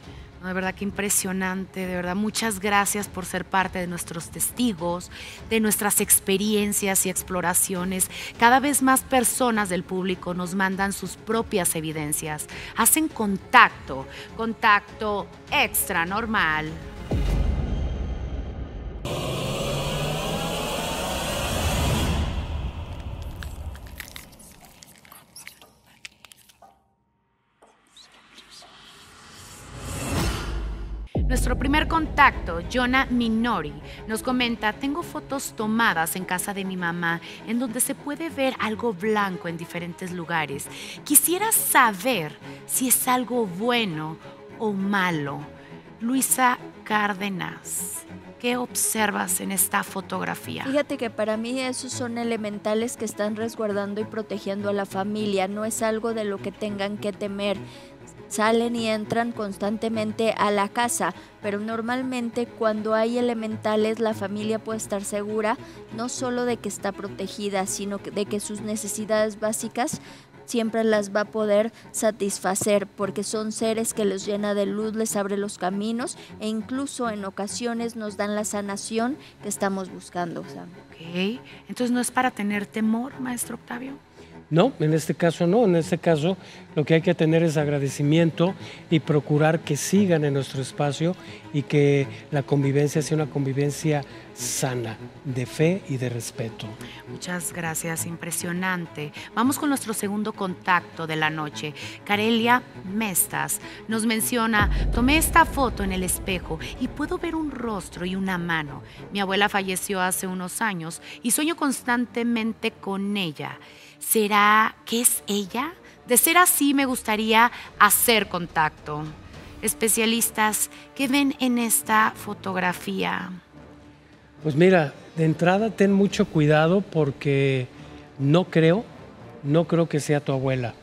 De verdad que impresionante, de verdad. Muchas gracias por ser parte de nuestros testigos, de nuestras experiencias y exploraciones. Cada vez más personas del público nos mandan sus propias evidencias, hacen contacto, contacto extra normal. Nuestro primer contacto, Jonah Minori, nos comenta, tengo fotos tomadas en casa de mi mamá en donde se puede ver algo blanco en diferentes lugares. Quisiera saber si es algo bueno o malo. Luisa Cárdenas, ¿qué observas en esta fotografía? Fíjate que para mí esos son elementales que están resguardando y protegiendo a la familia, no es algo de lo que tengan que temer. Salen y entran constantemente a la casa, pero normalmente cuando hay elementales la familia puede estar segura no solo de que está protegida, sino de que sus necesidades básicas siempre las va a poder satisfacer porque son seres que les llena de luz, les abre los caminos e incluso en ocasiones nos dan la sanación que estamos buscando. Ok, entonces no es para tener temor, maestro Octavio. No, en este caso no, en este caso lo que hay que tener es agradecimiento y procurar que sigan en nuestro espacio y que la convivencia sea una convivencia sana, de fe y de respeto. Muchas gracias, impresionante. Vamos con nuestro segundo contacto de la noche. Carelia Mestas nos menciona, tomé esta foto en el espejo y puedo ver un rostro y una mano. Mi abuela falleció hace unos años y sueño constantemente con ella. ¿Será que es ella? De ser así, me gustaría hacer contacto. Especialistas, ¿qué ven en esta fotografía? Pues mira, de entrada ten mucho cuidado porque no creo, no creo que sea tu abuela,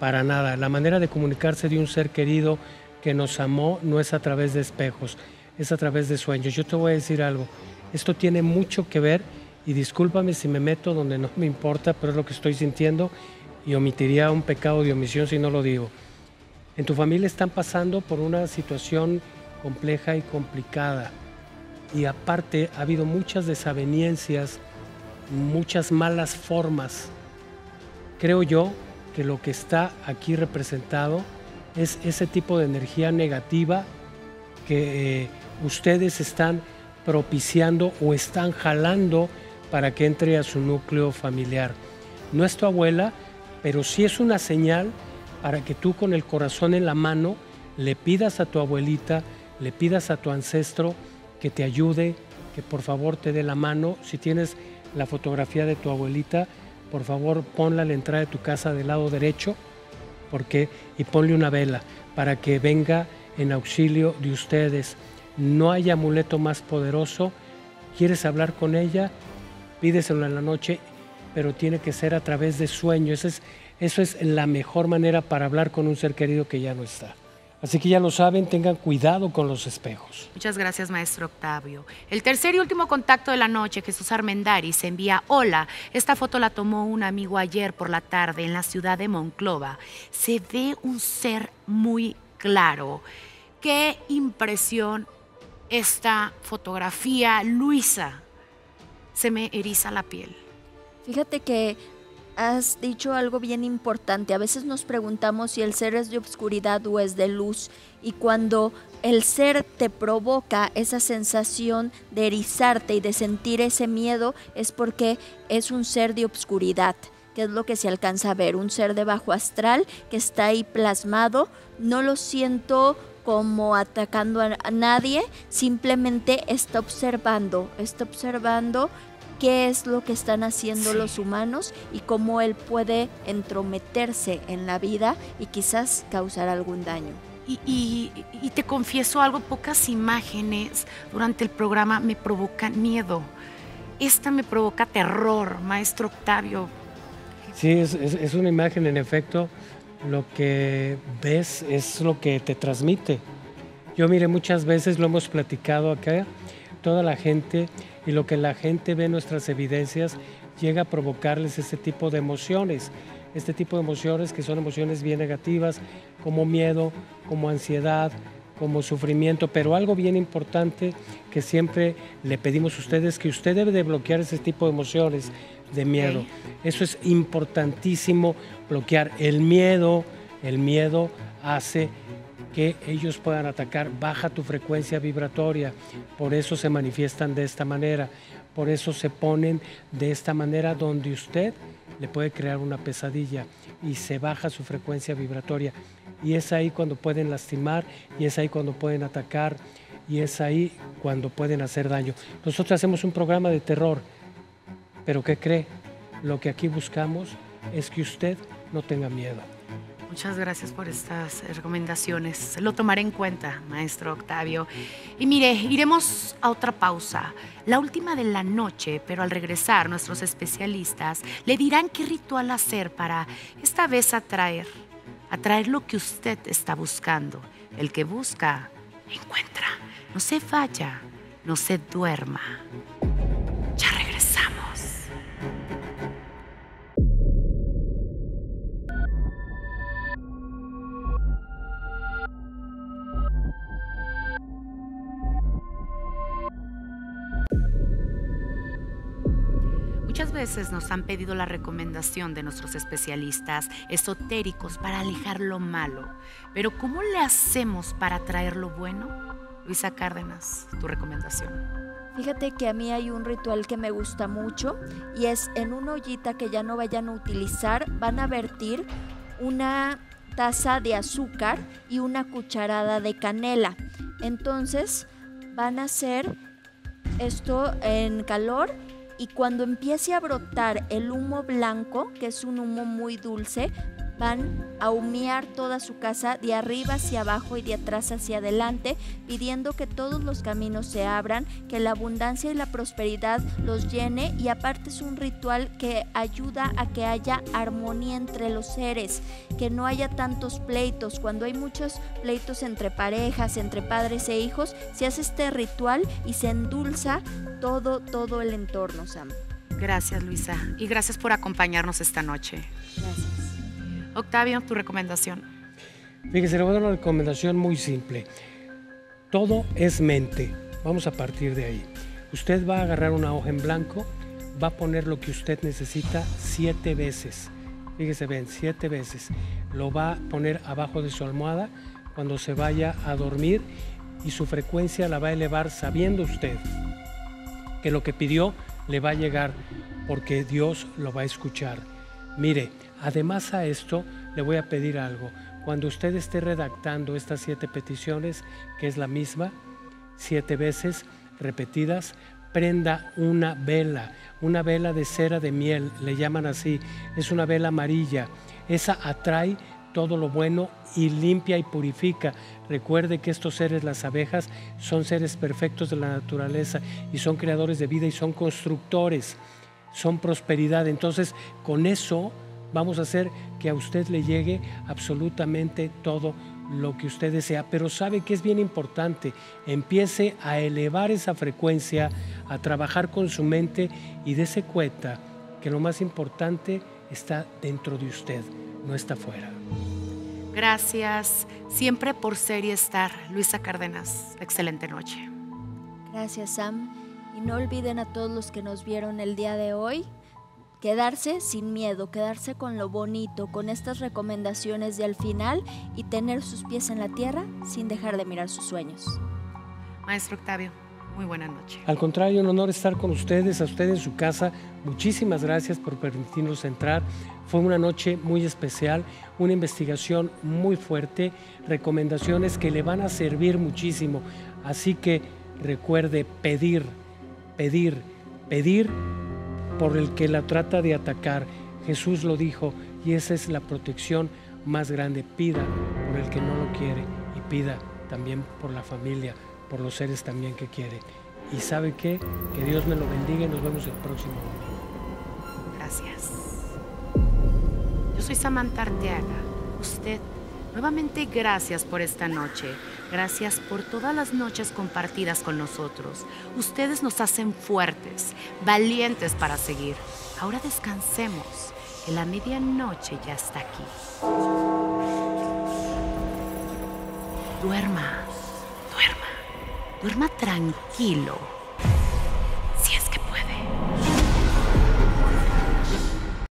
para nada. La manera de comunicarse de un ser querido que nos amó no es a través de espejos, es a través de sueños. Yo te voy a decir algo, esto tiene mucho que ver y discúlpame si me meto donde no me importa, pero es lo que estoy sintiendo y omitiría un pecado de omisión si no lo digo. En tu familia están pasando por una situación compleja y complicada y aparte ha habido muchas desavenencias, muchas malas formas. Creo yo que lo que está aquí representado es ese tipo de energía negativa que eh, ustedes están propiciando o están jalando para que entre a su núcleo familiar. No es tu abuela, pero sí es una señal para que tú con el corazón en la mano le pidas a tu abuelita, le pidas a tu ancestro que te ayude, que por favor te dé la mano. Si tienes la fotografía de tu abuelita, por favor ponla a la entrada de tu casa del lado derecho porque, y ponle una vela para que venga en auxilio de ustedes. No hay amuleto más poderoso. ¿Quieres hablar con ella? Pídeselo en la noche, pero tiene que ser a través de sueños. Eso es, eso es la mejor manera para hablar con un ser querido que ya no está. Así que ya lo saben, tengan cuidado con los espejos. Muchas gracias, maestro Octavio. El tercer y último contacto de la noche, Jesús Armendari se envía, hola, esta foto la tomó un amigo ayer por la tarde en la ciudad de Monclova. Se ve un ser muy claro. Qué impresión esta fotografía, Luisa se me eriza la piel. Fíjate que has dicho algo bien importante. A veces nos preguntamos si el ser es de obscuridad o es de luz. Y cuando el ser te provoca esa sensación de erizarte y de sentir ese miedo, es porque es un ser de obscuridad que es lo que se alcanza a ver, un ser de bajo astral que está ahí plasmado. No lo siento como atacando a, nadie, simplemente está observando, está observando qué es lo que están haciendo los humanos y cómo él puede entrometerse en la vida y quizás causar algún daño. Y, y, te confieso algo, pocas imágenes durante el programa me provocan miedo. Esta me provoca terror, maestro Octavio. Sí, es, es una imagen en efecto lo que ves es lo que te transmite. Yo mire, muchas veces lo hemos platicado acá, toda la gente y lo que la gente ve en nuestras evidencias llega a provocarles ese tipo de emociones, este tipo de emociones que son emociones bien negativas, como miedo, como ansiedad, como sufrimiento, pero algo bien importante que siempre le pedimos a ustedes, que usted debe de bloquear ese tipo de emociones, de miedo. Eso es importantísimo bloquear. El miedo, el miedo hace que ellos puedan atacar, baja tu frecuencia vibratoria, por eso se manifiestan de esta manera, por eso se ponen de esta manera donde usted le puede crear una pesadilla y se baja su frecuencia vibratoria. Y es ahí cuando pueden lastimar y es ahí cuando pueden atacar y es ahí cuando pueden hacer daño. Nosotros hacemos un programa de terror, pero ¿qué cree? Lo que aquí buscamos es que usted no tenga miedo. Muchas gracias por estas recomendaciones. Lo tomaré en cuenta, maestro Octavio. Y mire, iremos a otra pausa, la última de la noche, pero al regresar nuestros especialistas le dirán qué ritual hacer para esta vez atraer atraer lo que usted está buscando. El que busca, encuentra. No se falla, no se duerma. Veces nos han pedido la recomendación de nuestros especialistas esotéricos para alejar lo malo, pero ¿cómo le hacemos para traer lo bueno? Luisa Cárdenas, tu recomendación. Fíjate que a mí hay un ritual que me gusta mucho y es en una ollita que ya no vayan a utilizar, van a vertir una taza de azúcar y una cucharada de canela. Entonces van a hacer esto en calor y cuando empiece a brotar el humo blanco, que es un humo muy dulce, van a humear toda su casa de arriba hacia abajo y de atrás hacia adelante, pidiendo que todos los caminos se abran, que la abundancia y la prosperidad los llene y aparte es un ritual que ayuda a que haya armonía entre los seres, que no haya tantos pleitos. Cuando hay muchos pleitos entre parejas, entre padres e hijos, se hace este ritual y se endulza todo, todo el entorno, Sam. Gracias, Luisa. Y gracias por acompañarnos esta noche. Gracias. Octavio, tu recomendación. Fíjese, le voy a dar una recomendación muy simple. Todo es mente. Vamos a partir de ahí. Usted va a agarrar una hoja en blanco, va a poner lo que usted necesita siete veces. Fíjese, ven, siete veces. Lo va a poner abajo de su almohada cuando se vaya a dormir y su frecuencia la va a elevar sabiendo usted que lo que pidió le va a llegar porque Dios lo va a escuchar. Mire, además a esto le voy a pedir algo. Cuando usted esté redactando estas siete peticiones, que es la misma, siete veces repetidas, prenda una vela, una vela de cera de miel, le llaman así, es una vela amarilla. Esa atrae todo lo bueno y limpia y purifica. Recuerde que estos seres, las abejas, son seres perfectos de la naturaleza y son creadores de vida y son constructores, son prosperidad. Entonces, con eso vamos a hacer que a usted le llegue absolutamente todo lo que usted desea, pero sabe que es bien importante, empiece a elevar esa frecuencia, a trabajar con su mente y dése cuenta que lo más importante está dentro de usted, no está fuera. Gracias siempre por ser y estar. Luisa Cárdenas, excelente noche. Gracias, Sam. Y no olviden a todos los que nos vieron el día de hoy, quedarse sin miedo, quedarse con lo bonito, con estas recomendaciones de al final y tener sus pies en la tierra sin dejar de mirar sus sueños. Maestro Octavio, muy buena noche. Al contrario, un honor estar con ustedes, a usted en su casa. Muchísimas gracias por permitirnos entrar. Fue una noche muy especial, una investigación muy fuerte, recomendaciones que le van a servir muchísimo. Así que recuerde pedir, pedir, pedir por el que la trata de atacar. Jesús lo dijo y esa es la protección más grande. Pida por el que no lo quiere y pida también por la familia, por los seres también que quiere. Y sabe qué, que Dios me lo bendiga y nos vemos el próximo domingo. Gracias. Yo soy Samantha Arteaga. Usted, Nuevamente gracias por esta noche. Gracias por todas las noches compartidas con nosotros. Ustedes nos hacen fuertes, valientes para seguir. Ahora descansemos, que la medianoche ya está aquí. Duerma, duerma, duerma tranquilo, si es que puede.